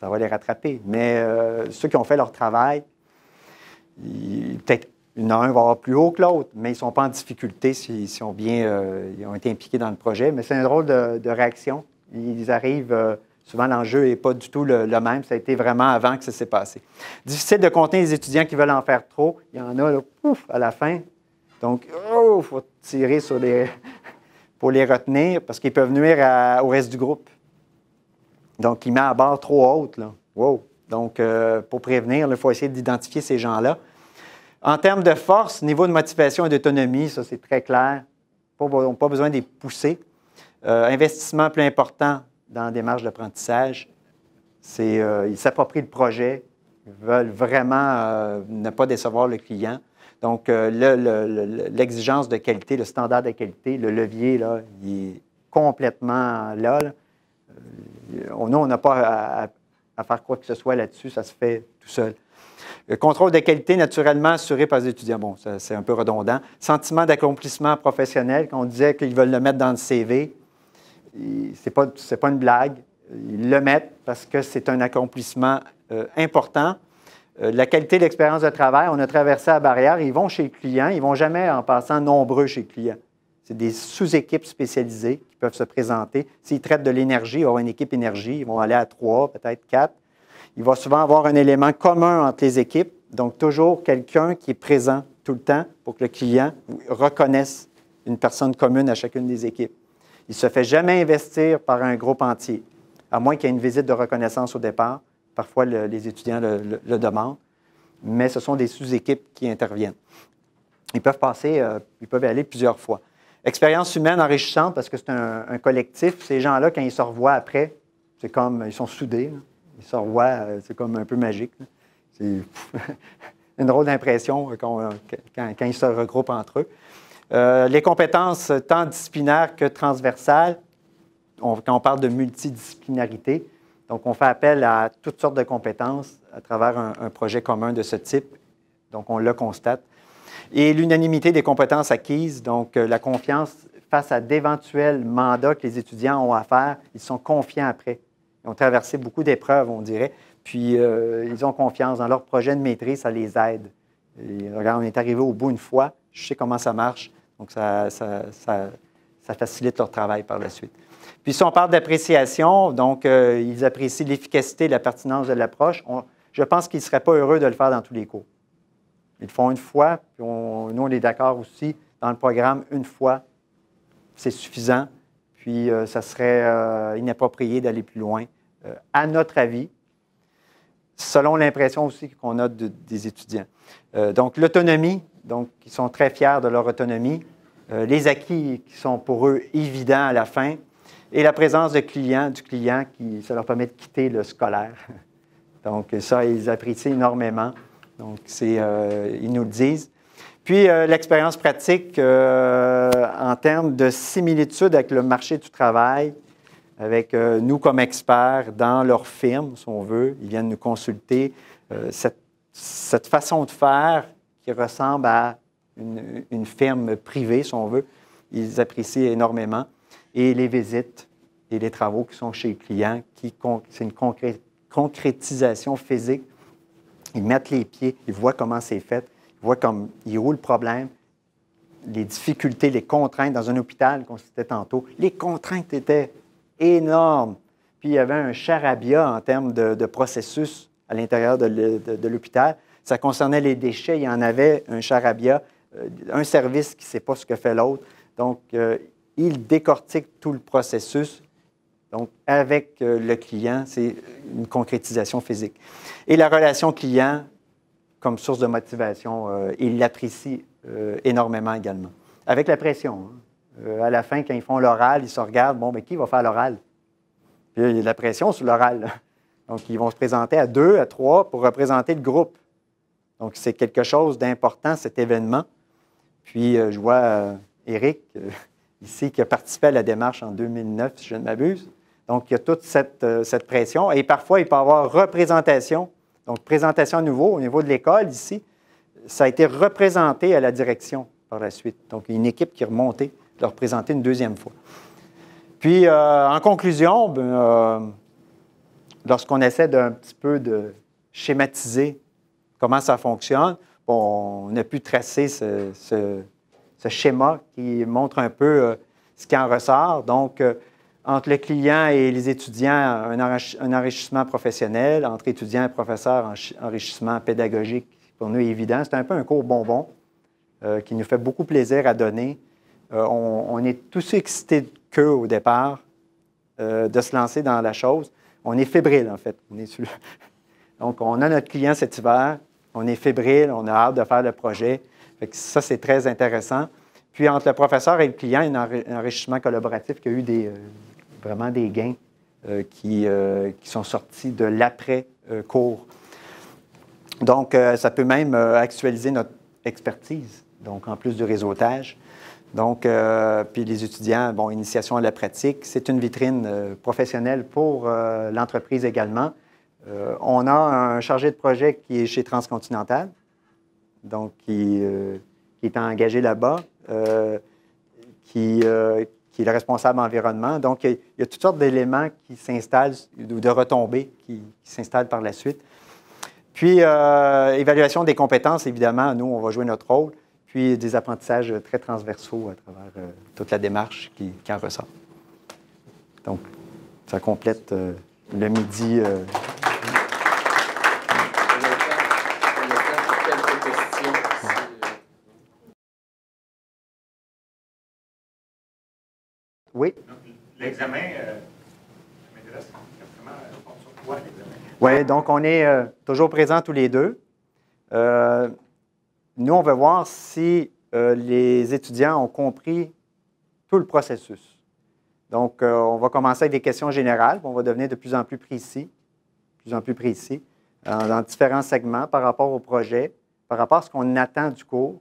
ça va les rattraper. Mais euh, ceux qui ont fait leur travail, peut-être un va avoir plus haut que l'autre, mais ils ne sont pas en difficulté s'ils ont bien euh, ils ont été impliqués dans le projet. Mais c'est un drôle de, réaction. Ils arrivent, euh, souvent l'enjeu n'est pas du tout le, même. Ça a été vraiment avant que ça s'est passé. Difficile de compter les étudiants qui veulent en faire trop. Il y en a, là, pouf, à la fin. Donc, il oh, faut tirer sur les. pour les retenir parce qu'ils peuvent nuire au reste du groupe. Donc, il met à barre trop haute. Là. Wow. Donc, euh, pour prévenir, il faut essayer d'identifier ces gens-là. En termes de force, niveau de motivation et d'autonomie, ça c'est très clair. On n'a pas besoin de les pousser. Euh, investissement plus important dans la démarche d'apprentissage. Euh, ils s'approprient le projet, ils veulent vraiment ne pas décevoir le client. Donc, l'exigence de qualité, le standard de qualité, le levier, là, il est complètement là. nous, on n'a pas à, faire quoi que ce soit là-dessus, ça se fait tout seul. Le contrôle de qualité naturellement assuré par les étudiants. Bon, c'est un peu redondant. Sentiment d'accomplissement professionnel, quand on disait qu'ils veulent le mettre dans le CV, ce n'est pas, pas, une blague. Ils le mettent parce que c'est un accomplissement euh, important. Euh, la qualité de l'expérience de travail, on a traversé la barrière, ils vont chez le client, ils ne vont jamais en passant nombreux chez le client. C'est des sous-équipes spécialisées qui peuvent se présenter. S'ils traitent de l'énergie, ils vont avoir une équipe énergie, ils vont aller à trois, peut-être quatre. Il va souvent avoir un élément commun entre les équipes, donc toujours quelqu'un qui est présent tout le temps pour que le client reconnaisse une personne commune à chacune des équipes. Il ne se fait jamais investir par un groupe entier, à moins qu'il y ait une visite de reconnaissance au départ. Parfois, les étudiants le, demandent, mais ce sont des sous-équipes qui interviennent. Ils peuvent passer, euh, ils peuvent aller plusieurs fois. Expérience humaine enrichissante parce que c'est un, collectif. Ces gens-là, quand ils se revoient après, c'est comme, ils sont soudés. Ils se revoient, euh, c'est comme un peu magique. C'est une drôle d'impression quand, ils se regroupent entre eux. Euh, les compétences tant disciplinaires que transversales, quand on parle de multidisciplinarité, donc, on fait appel à toutes sortes de compétences à travers un, projet commun de ce type. Donc, on le constate. Et l'unanimité des compétences acquises, donc euh, la confiance face à d'éventuels mandats que les étudiants ont à faire, ils sont confiants après. Ils ont traversé beaucoup d'épreuves, on dirait, puis euh, ils ont confiance dans leur projet de maîtrise, ça les aide. regarde, on est arrivé au bout une fois, je sais comment ça marche, donc ça facilite leur travail par la suite. Puis si on parle d'appréciation, donc euh, ils apprécient l'efficacité et la pertinence de l'approche. Je pense qu'ils ne seraient pas heureux de le faire dans tous les cours. Ils le font une fois, puis nous, on est d'accord aussi, dans le programme, une fois, c'est suffisant. Puis euh, ça serait euh, inapproprié d'aller plus loin, à notre avis, selon l'impression aussi qu'on a des étudiants. donc l'autonomie, donc ils sont très fiers de leur autonomie. les acquis qui sont pour eux évidents à la fin, et la présence de clients, du client, qui, ça leur permet de quitter le scolaire. Donc, ça, ils apprécient énormément. Donc, euh, ils nous le disent. Puis, euh, l'expérience pratique euh, en termes de similitude avec le marché du travail, avec nous comme experts dans leur firme, si on veut. Ils viennent nous consulter. Cette, façon de faire ressemble à une, firme privée, si on veut, ils apprécient énormément et les visites et les travaux qui sont chez le client, qui, c'est une concrétisation physique. Ils mettent les pieds, ils voient comment c'est fait, ils voient comme, il où le problème, les difficultés, les contraintes dans un hôpital qu'on citait tantôt. Les contraintes étaient énormes. Puis il y avait un charabia en termes de, processus à l'intérieur de, l'hôpital. Ça concernait les déchets, il y en avait un charabia, euh, un service qui ne sait pas ce que fait l'autre. Donc, euh, il décortique tout le processus. Donc, avec euh, le client, c'est une concrétisation physique. Et la relation client, comme source de motivation, il l'apprécie énormément également. Avec la pression. Hein. à la fin, quand ils font l'oral, ils se regardent, bon, mais qui va faire l'oral? Puis il y a de la pression sur l'oral. Donc, ils vont se présenter à deux, à trois pour représenter le groupe. Donc, c'est quelque chose d'important, cet événement. Puis, je vois Eric ici qui a participé à la démarche en 2009, si je ne m'abuse. Donc, il y a toute euh, cette, pression. Et parfois, il peut y avoir représentation. Donc, présentation à nouveau au niveau de l'école ici. Ça a été représenté à la direction par la suite. Donc, une équipe qui est remontée, de le représenter une deuxième fois. Puis, euh, en conclusion, ben, euh, lorsqu'on essaie d'un petit peu de schématiser comment ça fonctionne, on a pu tracer ce, schéma qui montre un peu euh, ce qui en ressort. Donc, euh, entre le client et les étudiants, un, enrich- un enrichissement professionnel. Entre étudiants et professeurs, enrichissement pédagogique, pour nous, évident. C'est un peu un cours bonbon euh, qui nous fait beaucoup plaisir à donner. On, est tous excités qu'eux au départ de se lancer dans la chose. On est fébrile, en fait. Donc, on a notre client cet hiver. On est fébrile, on a hâte de faire le projet. Ça, c'est très intéressant. Puis, entre le professeur et le client, il y a un enri- un enrichissement collaboratif qui a eu des, euh, vraiment des gains euh, qui, euh, qui sont sortis de l'après-cours. Donc, ça peut même actualiser notre expertise, donc en plus du réseautage. Donc, puis les étudiants, bon, initiation à la pratique, c'est une vitrine professionnelle pour l'entreprise également. Euh, on a un chargé de projet qui est chez Transcontinental, donc qui, euh, est engagé là-bas, euh, qui, est le responsable environnement. Donc, il y a, toutes sortes d'éléments qui s'installent, ou de retombées qui, s'installent par la suite. Puis, évaluation des compétences, évidemment, nous, on va jouer notre rôle. Puis, des apprentissages très transversaux à travers toute la démarche qui, en ressort. Donc, ça complète le midi. Oui. L'examen, euh, ça m'intéresse. Sur quoi l'examen? Oui, donc on est euh, toujours présents tous les deux. Euh, nous, on veut voir si euh, les étudiants ont compris tout le processus. Donc, euh, on va commencer avec des questions générales, puis on va devenir de plus en plus précis, de plus en plus précis, euh, dans différents segments par rapport au projet, par rapport à ce qu'on attend du cours.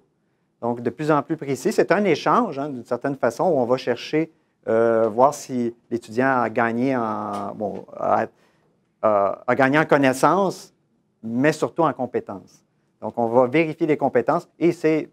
Donc, de plus en plus précis. C'est un échange, hein, d'une certaine façon, où on va chercher, euh, voir si l'étudiant a gagné en, bon, a- gagné en connaissances, mais surtout en compétences. Donc, on va vérifier les compétences et c'est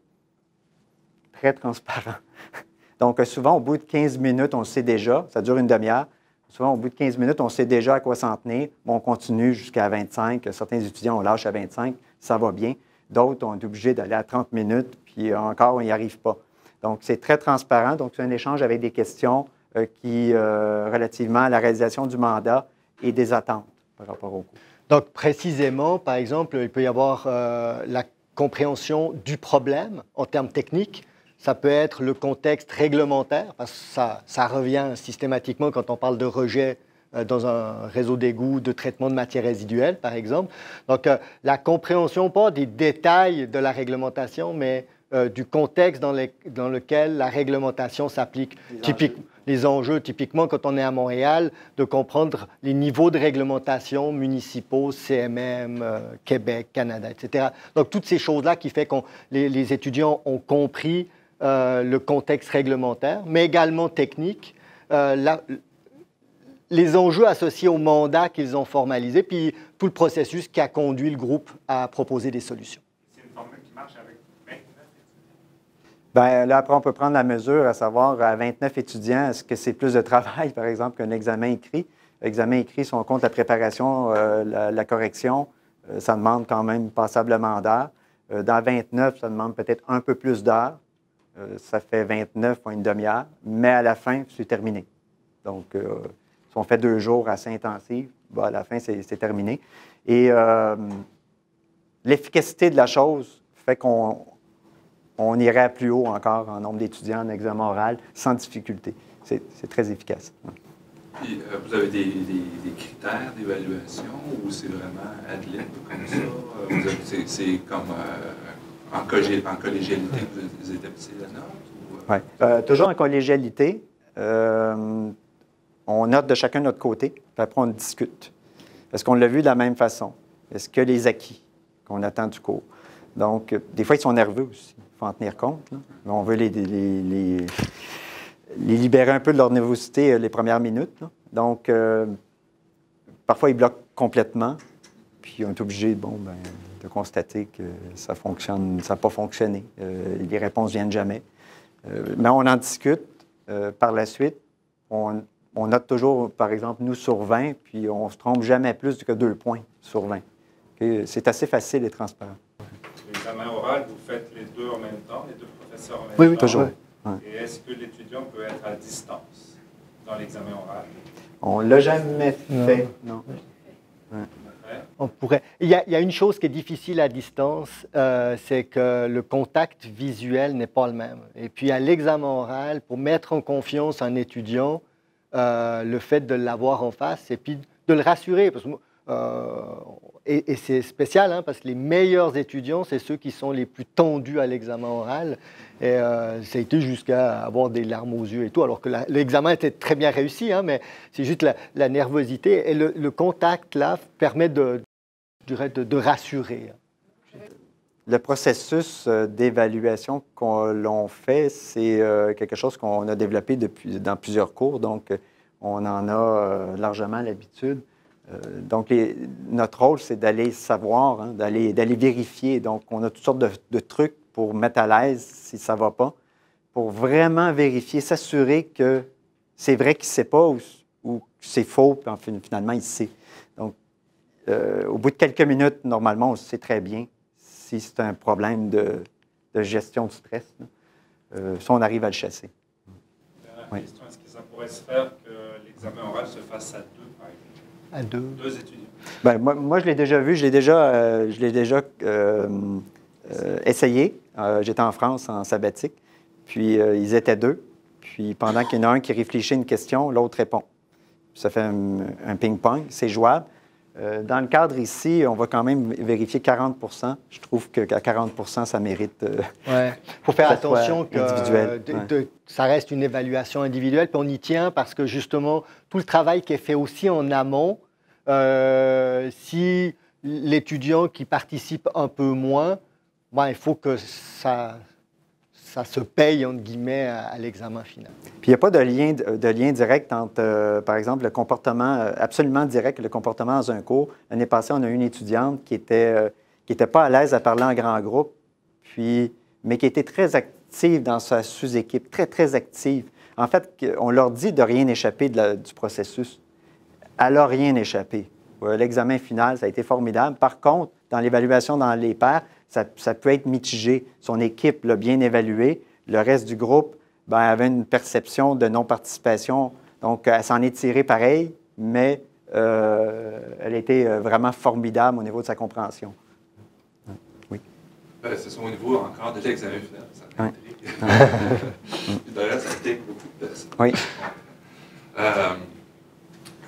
très transparent. Donc, souvent, au bout de 15 minutes, on le sait déjà, ça dure une demi-heure. Souvent, au bout de 15 minutes, on sait déjà à quoi s'en tenir. Bon, on continue jusqu'à 25. Certains étudiants, on lâche à 25, ça va bien. D'autres, on est obligé d'aller à 30 minutes, puis encore, on n'y arrive pas. Donc, c'est très transparent. Donc, c'est un échange avec des questions euh, qui, euh, relativement à la réalisation du mandat et des attentes par rapport au cours. Donc, précisément, par exemple, il peut y avoir euh, la compréhension du problème en termes techniques. Ça peut être le contexte réglementaire, parce que ça, ça revient systématiquement quand on parle de rejet dans un réseau d'égout, de traitement de matières résiduelles, par exemple. Donc, la compréhension, pas des détails de la réglementation, mais euh, du contexte dans, les- dans lequel la réglementation s'applique. Typique- les enjeux, typiquement, quand on est à Montréal, de comprendre les niveaux de réglementation municipaux, CMM, euh, Québec, Canada, etc. Donc, toutes ces choses-là qui fait que les, les étudiants ont compris euh, le contexte réglementaire, mais également technique, la- les enjeux associés au mandat qu'ils ont formalisé, puis tout le processus qui a conduit le groupe à proposer des solutions. C'est une formule qui marche avec 29 Bien, là, après, on peut prendre la mesure, à savoir, à 29 étudiants, est-ce que c'est plus de travail, par exemple, qu'un examen écrit? L'examen écrit, si on compte la préparation, euh, la, correction, euh, ça demande quand même passablement d'heures. Euh, dans 29, ça demande peut-être un peu plus d'heures. Ça fait 29 fois une demi-heure, mais à la fin, c'est terminé. Donc, si on fait deux jours assez intensifs, ben, à la fin, c'est terminé. Et l'efficacité de la chose fait qu'on on irait plus haut encore en nombre d'étudiants en examen oral sans difficulté. C'est très efficace. Puis, euh, vous avez des, des- des critères d'évaluation ou c'est vraiment ad comme ça? Euh, c'est- comme euh, en, collé- en collégialité que vous, vous établissez la note? Ou, Ouais. Euh, toujours en collégialité, on note de chacun notre côté, puis après on discute. Est-ce qu'on l'a vu de la même façon? Est-ce que les acquis qu'on attend du cours? Donc, des fois, ils sont nerveux aussi. Il faut en tenir compte. on veut les, libérer un peu de leur nervosité euh, les premières minutes. Donc, euh, parfois, ils bloquent complètement. Puis, on est obligé bon, ben, de constater que ça fonctionne, ça n'a pas fonctionné. Euh, les réponses ne viennent jamais. Mais on en discute par la suite. On, on note toujours, par exemple, nous sur 20, puis on se trompe jamais plus que deux points sur 20. OK? C'est assez facile et transparent. L'examen oral, vous faites les deux en même temps, les deux professeurs en même Oui, oui, temps. Toujours. Et est-ce que l'étudiant peut être à distance dans l'examen oral? On l'a jamais Non. fait. Non. Ouais. On pourrait. Il y, a, il y a une chose qui est difficile à distance, euh, c'est que le contact visuel n'est pas le même. Et puis à l'examen oral, pour mettre en confiance un étudiant, euh, le fait de l'avoir en face et puis de le rassurer, parce que, euh, et, c'est spécial hein, parce que les meilleurs étudiants, c'est ceux qui sont les plus tendus à l'examen oral. Et euh, ça a été jusqu'à avoir des larmes aux yeux et tout, alors que l'examen était très bien réussi, hein, mais c'est juste la, nervosité. Et le, contact, là, permet de, de, rassurer. Le processus euh, d'évaluation qu'on l'on fait, c'est euh, quelque chose qu'on a développé depuis, dans plusieurs cours, donc on en a largement l'habitude. Euh, donc, notre rôle, c'est d'aller savoir, hein, d'aller, vérifier. Donc, on a toutes sortes de, trucs pour mettre à l'aise si ça ne va pas, pour vraiment vérifier, s'assurer que c'est vrai qu'il ne sait pas ou, ou que c'est faux, puis en fin- finalement, il sait. Donc, euh, au bout de quelques minutes, normalement, on sait très bien si c'est un problème de, gestion du stress. Euh, ça, on arrive à le chasser. Question, est-ce que ça pourrait se faire que l'examen oral se fasse à deux, par exemple? À deux. Deux étudiants Ben, moi, moi, je l'ai déjà vu, je l'ai déjà, euh, je l'ai déjà euh, euh, essayé. Euh, J'étais en France en sabbatique, puis euh, ils étaient deux. Puis pendant qu'il y en a un qui réfléchit à une question, l'autre répond. Ça fait un, un ping-pong, c'est jouable. Euh, dans le cadre ici, on va quand même vérifier 40% Je trouve qu'à 40 ça mérite. euh, Il faut faire attention que individuel, de- ouais. de- ça reste une évaluation individuelle, puis on y tient parce que justement, tout le travail qui est fait aussi en amont, euh, si l'étudiant qui participe un peu moins, ben, il faut que ça, ça se paye, entre guillemets, à, l'examen final. Puis il n'y a pas de lien, de lien direct entre, euh, par exemple, le comportement, euh, absolument direct, le comportement dans un cours. L'année passée, on a eu une étudiante qui était, euh, qui était pas à l'aise à parler en grand groupe, puis, mais qui était très active dans sa sous-équipe, très, très active. En fait, on leur dit de rien échapper du processus. Elle n'a rien échappé. L'examen final, ça a été formidable. Par contre, dans l'évaluation dans les pairs, ça, ça peut être mitigé. Son équipe l'a bien évalué. Le reste du groupe ben, avait une perception de non-participation. Donc, elle s'en est tirée pareil, mais euh, elle a été euh, vraiment formidable au niveau de sa compréhension. Ben, c'est ça au niveau encore de l'examen final. Ça m'intrigue. Puis D'ailleurs, ça beaucoup de place. Oui. Euh,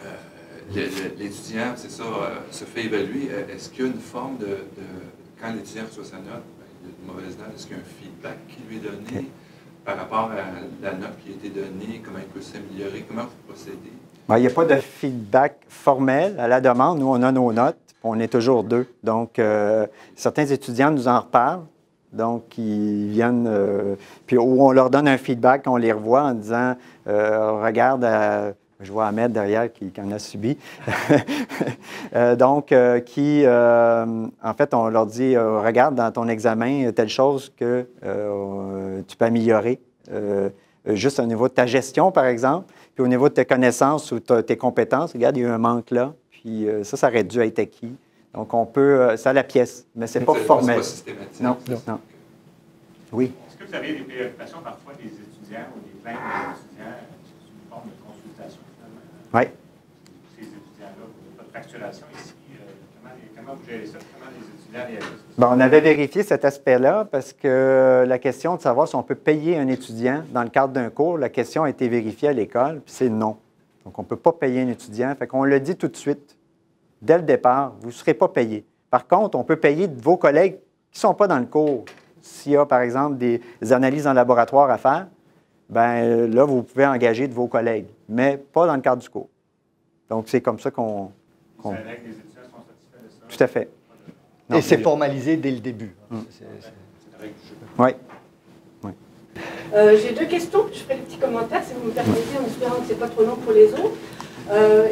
euh, L'étudiant, c'est ça, euh, se fait évaluer. Euh, Est-ce qu'il y a une forme de. de- quand l'étudiant reçoit sa note, ben, il y a une mauvaise note, est-ce qu'il y a un feedback qui lui est donné par rapport à la note qui a été donnée, comment il peut s'améliorer, comment vous procédez? Ben, il n'y a pas de feedback formel à la demande. Nous, on a nos notes, on est toujours deux. Donc, euh, certains étudiants nous en reparlent. Donc, ils viennent, euh, puis où on leur donne un feedback, on les revoit en disant euh, Regarde, je vois Ahmed derrière qui, qui en a subi. Euh, donc, euh, qui, euh, en fait, on leur dit euh, Regarde dans ton examen telle chose que euh, tu peux améliorer. Euh, juste au niveau de ta gestion, par exemple, puis au niveau de tes connaissances ou tes compétences, regarde, il y a eu un manque là, puis euh, ça, ça aurait dû être acquis. Donc, on peut, euh, c'est à la pièce, mais c'est pas C'est formel. pas systématique. Non, non. Oui. Est-ce que vous avez des préoccupations parfois des étudiants ou des plaintes des étudiants une forme de consultation? Oui. Bon, on avait vérifié cet aspect-là parce que la question de savoir si on peut payer un étudiant dans le cadre d'un cours, la question a été vérifiée à l'école, puis c'est non. Donc, on ne peut pas payer un étudiant. Fait qu'on le dit tout de suite, dès le départ, vous ne serez pas payé. Par contre, on peut payer vos collègues qui ne sont pas dans le cours. S'il y a, par exemple, des analyses en laboratoire à faire, ben là, vous pouvez engager de vos collègues, mais pas dans le cadre du cours. Donc, c'est comme ça qu'on... Vous qu'on- savez que les étudiants sont satisfaits de ça? Tout à fait. Non, Et c'est formalisé dès le début. C'est- c'est- C'est la règle du jeu. Oui. Euh, J'ai deux questions, je ferai des petits commentaires si vous me permettez, en espérant que ce n'est pas trop long pour les autres. Euh,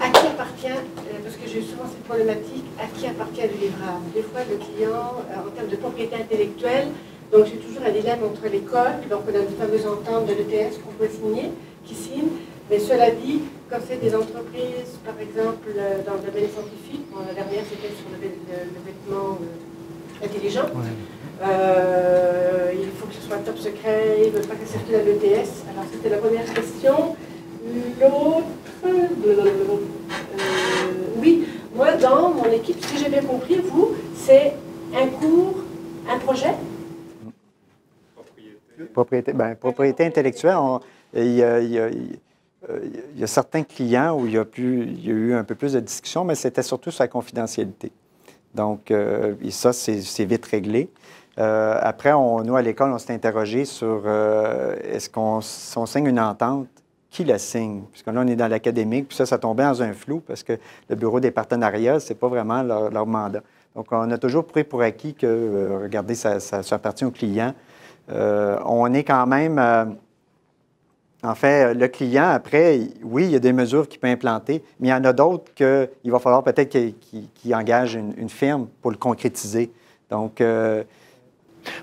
à qui appartient, euh, parce que j'ai souvent cette problématique, à qui appartient le livrable? Des fois, le client, euh, en termes de propriété intellectuelle, donc j'ai toujours un dilemme entre l'école, donc on a une fameuse entente de l'ETS qu'on peut signer, qui signe, mais cela dit, quand c'est des entreprises, par exemple, euh, dans le domaine scientifique, bon, la dernière c'était sur le, vê- le- le vêtement, euh, intelligent. Euh, il faut que ce soit top secret, ils ne veulent pas que ça circule à l'ETS. Alors, c'était la première question. L'autre. euh, oui, moi, dans mon équipe, si j'ai bien compris, vous, c'est un cours, un projet Propriété. Ben, propriété intellectuelle, il, y a, certains clients où il y, a eu un peu plus de discussion, mais c'était surtout sur la confidentialité. Donc, euh, ça, c'est vite réglé. Euh, après, on- nous, à l'école, on s'est interrogé sur euh, est-ce qu'on si on signe une entente, qui la signe? Puisque là, on est dans l'académique, puis ça, ça tombait dans un flou parce que le bureau des partenariats, c'est pas vraiment leur, mandat. Donc, on a toujours pris pour acquis que, regardez, ça, ça- ça appartient au client. Euh, on est quand même. euh, en fait, le client, après, oui, il y a des mesures qu'il peut implanter, mais il y en a d'autres qu'il va falloir peut-être qu'il engage une, une firme pour le concrétiser. Donc, euh,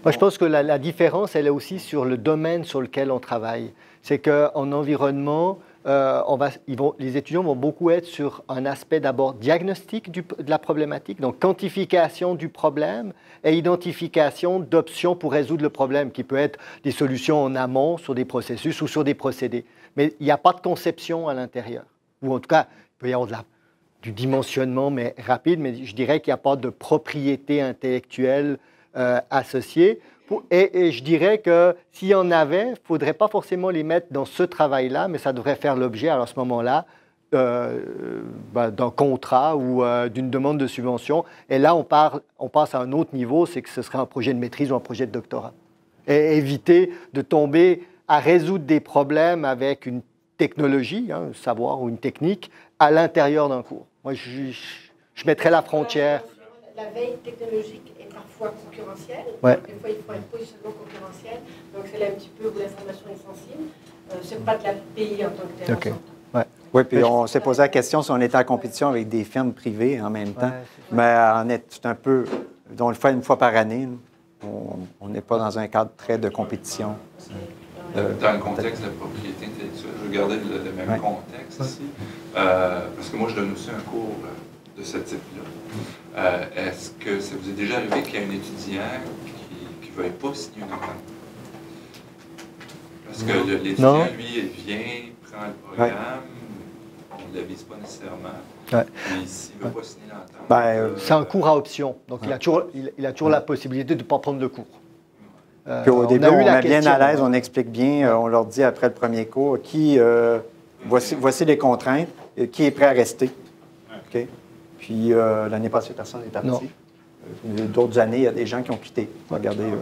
Moi, je pense que la, la différence, elle est aussi sur le domaine sur lequel on travaille. C'est qu'en environnement, euh, on va, ils vont, les étudiants vont beaucoup être sur un aspect d'abord diagnostic du- de la problématique, donc quantification du problème et identification d'options pour résoudre le problème, qui peut être des solutions en amont sur des processus ou sur des procédés. Mais il n'y a pas de conception à l'intérieur. Ou en tout cas, il peut y avoir de la- du dimensionnement, mais rapide, mais je dirais qu'il n'y a pas de propriété intellectuelle euh, associée. Et, je dirais que s'il y en avait, il ne faudrait pas forcément les mettre dans ce travail-là, mais ça devrait faire l'objet, à ce moment-là, euh, ben, d'un contrat ou euh, d'une demande de subvention. Et là, on, parle, on passe à un autre niveau, c'est que ce serait un projet de maîtrise ou un projet de doctorat. Et éviter de tomber à résoudre des problèmes avec une technologie, hein, un savoir ou une technique, à l'intérieur d'un cours. Moi, je mettrais la frontière. La veille technologique est parfois concurrentielle. Ouais. Des fois, il faut un positionnement concurrentiel. Donc, c'est là un petit peu où l'information est sensible. Euh, c'est pas de la pays en tant que tel. on oui, puis on s'est posé la question si on était en compétition avec des firmes privées en même temps. Ouais, Mais en est c'est un peu. On le fait une fois par année. On- On n'est pas dans un cadre très de compétition. Euh, Dans le contexte de la propriété intellectuelle, je vais garder le, le même Ouais. contexte ici, Euh, parce que moi, je donne aussi un cours euh, de ce type-là. Euh, Est-ce que ça vous est déjà arrivé qu'il y a un étudiant qui ne veuille pas signer une entente? Parce que l'étudiant, lui, il vient, prend le programme, on ne l'avise pas nécessairement, Ouais. mais s'il ne veut pas signer l'entente... Ben, euh, C'est un cours à option. Donc, il a toujours, il, il a toujours la possibilité de ne pas prendre de cours. Euh, Puis au on a début, on, met bien à l'aise, on explique bien, euh, on leur dit après le premier cours, qui, euh, voici, voici les contraintes, euh, qui est prêt à rester. OK? Puis euh, l'année passée, personne n'est parti. Euh, D'autres années, il y a des gens qui ont quitté. Regardez. euh,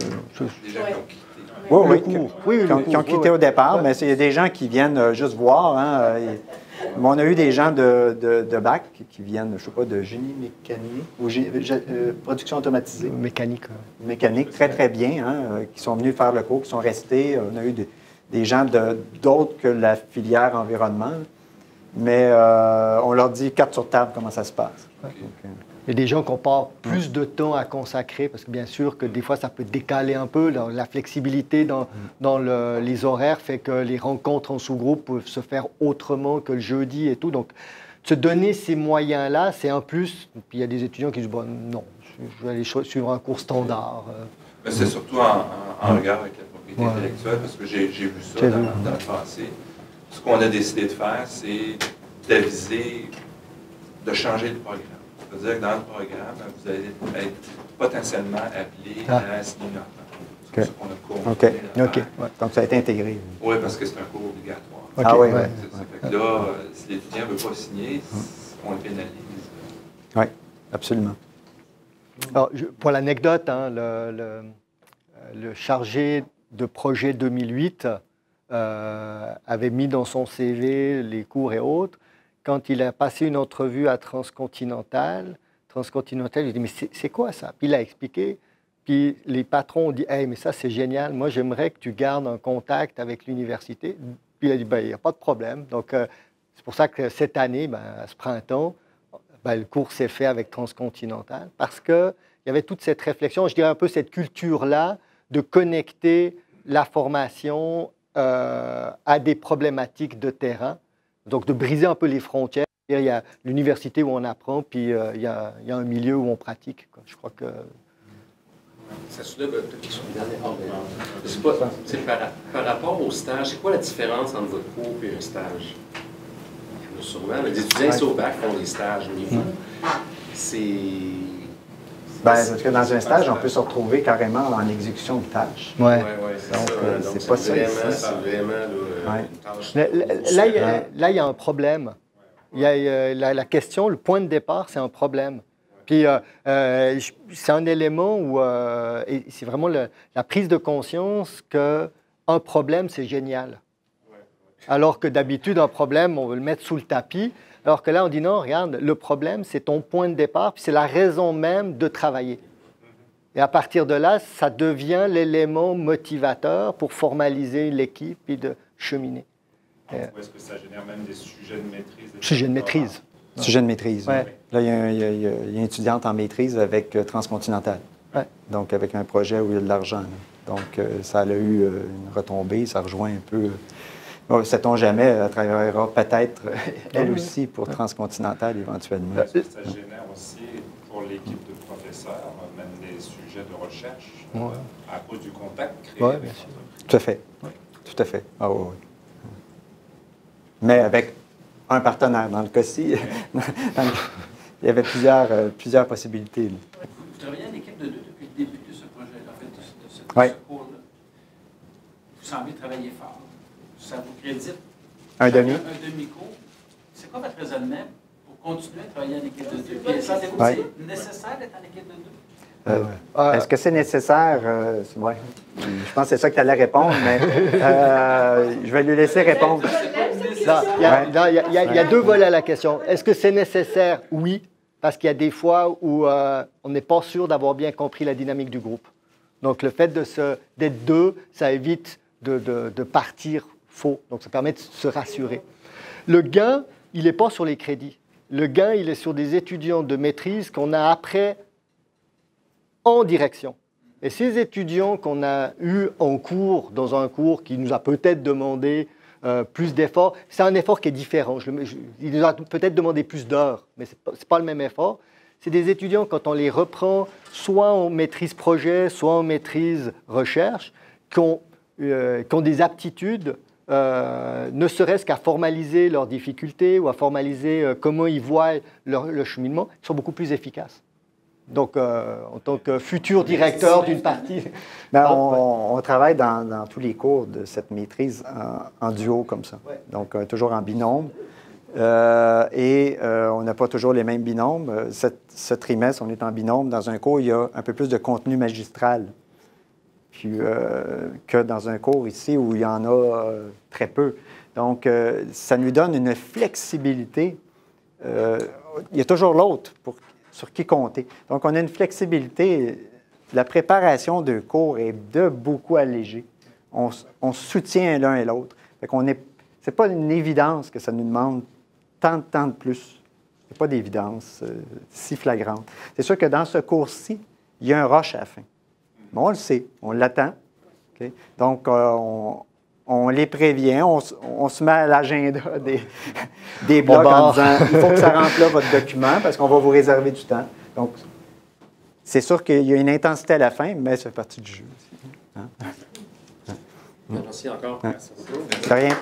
Des gens qui ont quitté. oui, oui, qui- Oui, oui, qui, ont, qui quitté oui, au départ, mais c'est- il y a des gens qui viennent juste voir. hein, et- mais on a eu des gens de, de, de bac qui viennent, je ne sais pas, de génie mécanique ou euh, production automatisée. Mécanique. mécanique très, très bien, hein, qui sont venus faire le cours, qui sont restés. On a eu des, des gens de- d'autres que la filière environnement. Mais euh, on leur dit carte sur table comment ça se passe. Il y a des gens qui ont pas plus de temps à consacrer, parce que bien sûr que des fois, ça peut décaler un peu. La, la flexibilité dans, dans le- les horaires fait que les rencontres en sous-groupe peuvent se faire autrement que le jeudi et tout. Donc, se donner ces moyens-là, c'est un plus. Puis il y a des étudiants qui disent, bon, non, je, vais aller suivre un cours standard. euh. Mais c'est surtout en regard avec la propriété Ouais. intellectuelle, parce que j'ai vu ça dans, dans le passé. Ce qu'on a décidé de faire, c'est d'aviser, de changer le programme. C'est-à-dire que dans le programme, vous allez être potentiellement appelé Ah. à signer une entente. C'est OK. pour ça qu'on a OK. continué à le OK. faire. ouais. donc, ça a été intégré. Oui, parce que c'est un cours obligatoire. OK, Ah oui, ouais. ouais. Fait que là, euh, si l'étudiant ne veut pas signer, on le pénalise. Oui, absolument. Alors, je- pour l'anecdote, hein, le, le- le chargé de projet 2008 euh, avait mis dans son CV les cours et autres. Quand il a passé une entrevue à Transcontinental, Transcontinental, il a dit Mais c'est c'est quoi ça? Puis il a expliqué. Puis les patrons ont dit Hey, mais ça, c'est génial. Moi, j'aimerais que tu gardes un contact avec l'université. Puis il a dit Ben, Il n'y a pas de problème. Donc, euh, c'est pour ça que cette année, ben, à ce printemps, ben, le cours s'est fait avec Transcontinental parce qu'il y avait toute cette réflexion, je dirais un peu cette culture-là de connecter la formation euh, à des problématiques de terrain, donc de briser un peu les frontières. Il y a l'université où on apprend, puis euh, il, y a, il y a un milieu où on pratique. quoi. Je crois que Ça soulève une pas, c'est par, par rapport au stage, c'est quoi la différence entre votre cours et un stage? Il y en a sûrement. Les étudiants au bac font des stages, mais vous, c'est. Ben, parce que dans un stage, on peut se retrouver carrément en exécution de tâches. Ouais. Ouais, Donc, ça. euh, c'est pas c'est ça vraiment, ici. c'est vraiment là, Ouais. il y a, y un problème. Il y a, euh, la, la question, le point de départ, c'est un problème. Puis euh, euh, je- c'est un élément où euh, et c'est vraiment le- la prise de conscience que un problème, c'est génial. Alors que d'habitude, un problème, on veut le mettre sous le tapis. Alors que là, on dit non, regarde, le problème, c'est ton point de départ, puis c'est la raison même de travailler. Et à partir de là, ça devient l'élément motivateur pour formaliser l'équipe et de cheminer. Ou est-ce que ça génère même des sujets de maîtrise? des Sujet de maîtrise. Sujet de maîtrise. Ouais. oui. Là, il y, a un- il y a- il y a- il y a une étudiante en maîtrise avec euh, Transcontinental. Ouais. Donc, avec un projet où il y a de l'argent. Donc, euh, ça a eu euh, une retombée, ça rejoint un peu. Bon, sait-on jamais, elle travaillera peut-être euh, elle Oui. aussi pour Transcontinental éventuellement. Ça génère aussi pour l'équipe de professeurs même des sujets de recherche euh, à cause du contact créé Ouais, avec sûr. Tout à fait. Tout à fait. Ah oui, oui. Mais avec un partenaire. Dans le cas-ci, il y avait plusieurs, euh, plusieurs possibilités. là. Vous travaillez en équipe de deux depuis le début de ce projet-là, en fait, de, ce- de de ce cours-là. Vous semblez travailler fort. Ça vous crédite. Un demi. Un demi-cours. C'est quoi votre raisonnement pour continuer à travailler en équipe de deux? Puis, Sentez-vous que c'est nécessaire d'être en équipe de deux? Euh, Ah, Est-ce que c'est nécessaire? Euh, ouais. Je pense que c'est ça que tu allais répondre, mais euh, je vais lui laisser répondre. Il y a- deux volets à la question. Est-ce que c'est nécessaire? Oui, parce qu'il y a des fois où euh, on n'est pas sûr d'avoir bien compris la dynamique du groupe. Donc, le fait de se- d'être deux, ça évite de, de- de partir faux. Donc, ça permet de se rassurer. Le gain, il n'est pas sur les crédits. Le gain, il est sur des étudiants de maîtrise qu'on a après en direction. Et ces étudiants qu'on a eus en cours, dans un cours qui nous a peut-être demandé euh, plus d'efforts, c'est un effort qui est différent. Je je- il nous a peut-être demandé plus d'heures, mais ce n'est pas, le même effort. C'est des étudiants, quand on les reprend, soit en maîtrise projet, soit en maîtrise recherche, qui euh, qui ont des aptitudes, euh, ne serait-ce qu'à formaliser leurs difficultés ou à formaliser euh, comment ils voient leur- le cheminement, qui sont beaucoup plus efficaces. Donc, euh, en tant que futur directeur d'une partie. Ben, on, on travaille dans, dans tous les cours de cette maîtrise en, en duo comme ça. Ouais. Donc, toujours en binôme. Et on n'a pas toujours les mêmes binômes. Cette- ce trimestre, on est en binôme. Dans un cours, il y a un peu plus de contenu magistral euh, que dans un cours ici où il y en a euh, très peu. Donc, euh, ça nous donne une flexibilité. Il y a toujours l'autre sur qui compter. Donc, on a une flexibilité. La préparation d'un cours est de beaucoup allégée. On, soutient l'un et l'autre. Fait qu'on est. C'est pas une évidence que ça nous demande tant de temps de plus. C'est pas d'évidence si flagrante. C'est sûr que dans ce cours-ci, il y a un rush à la fin. Mais on le sait, on l'attend. Donc, euh, on, on les prévient, on, on se met à l'agenda des, des blocs en disant il faut que ça rentre là, votre document, parce qu'on va vous réserver du temps. Donc, c'est sûr qu'il y a une intensité à la fin, mais ça fait partie du jeu. aussi. Merci encore. Merci beaucoup. C'est rien.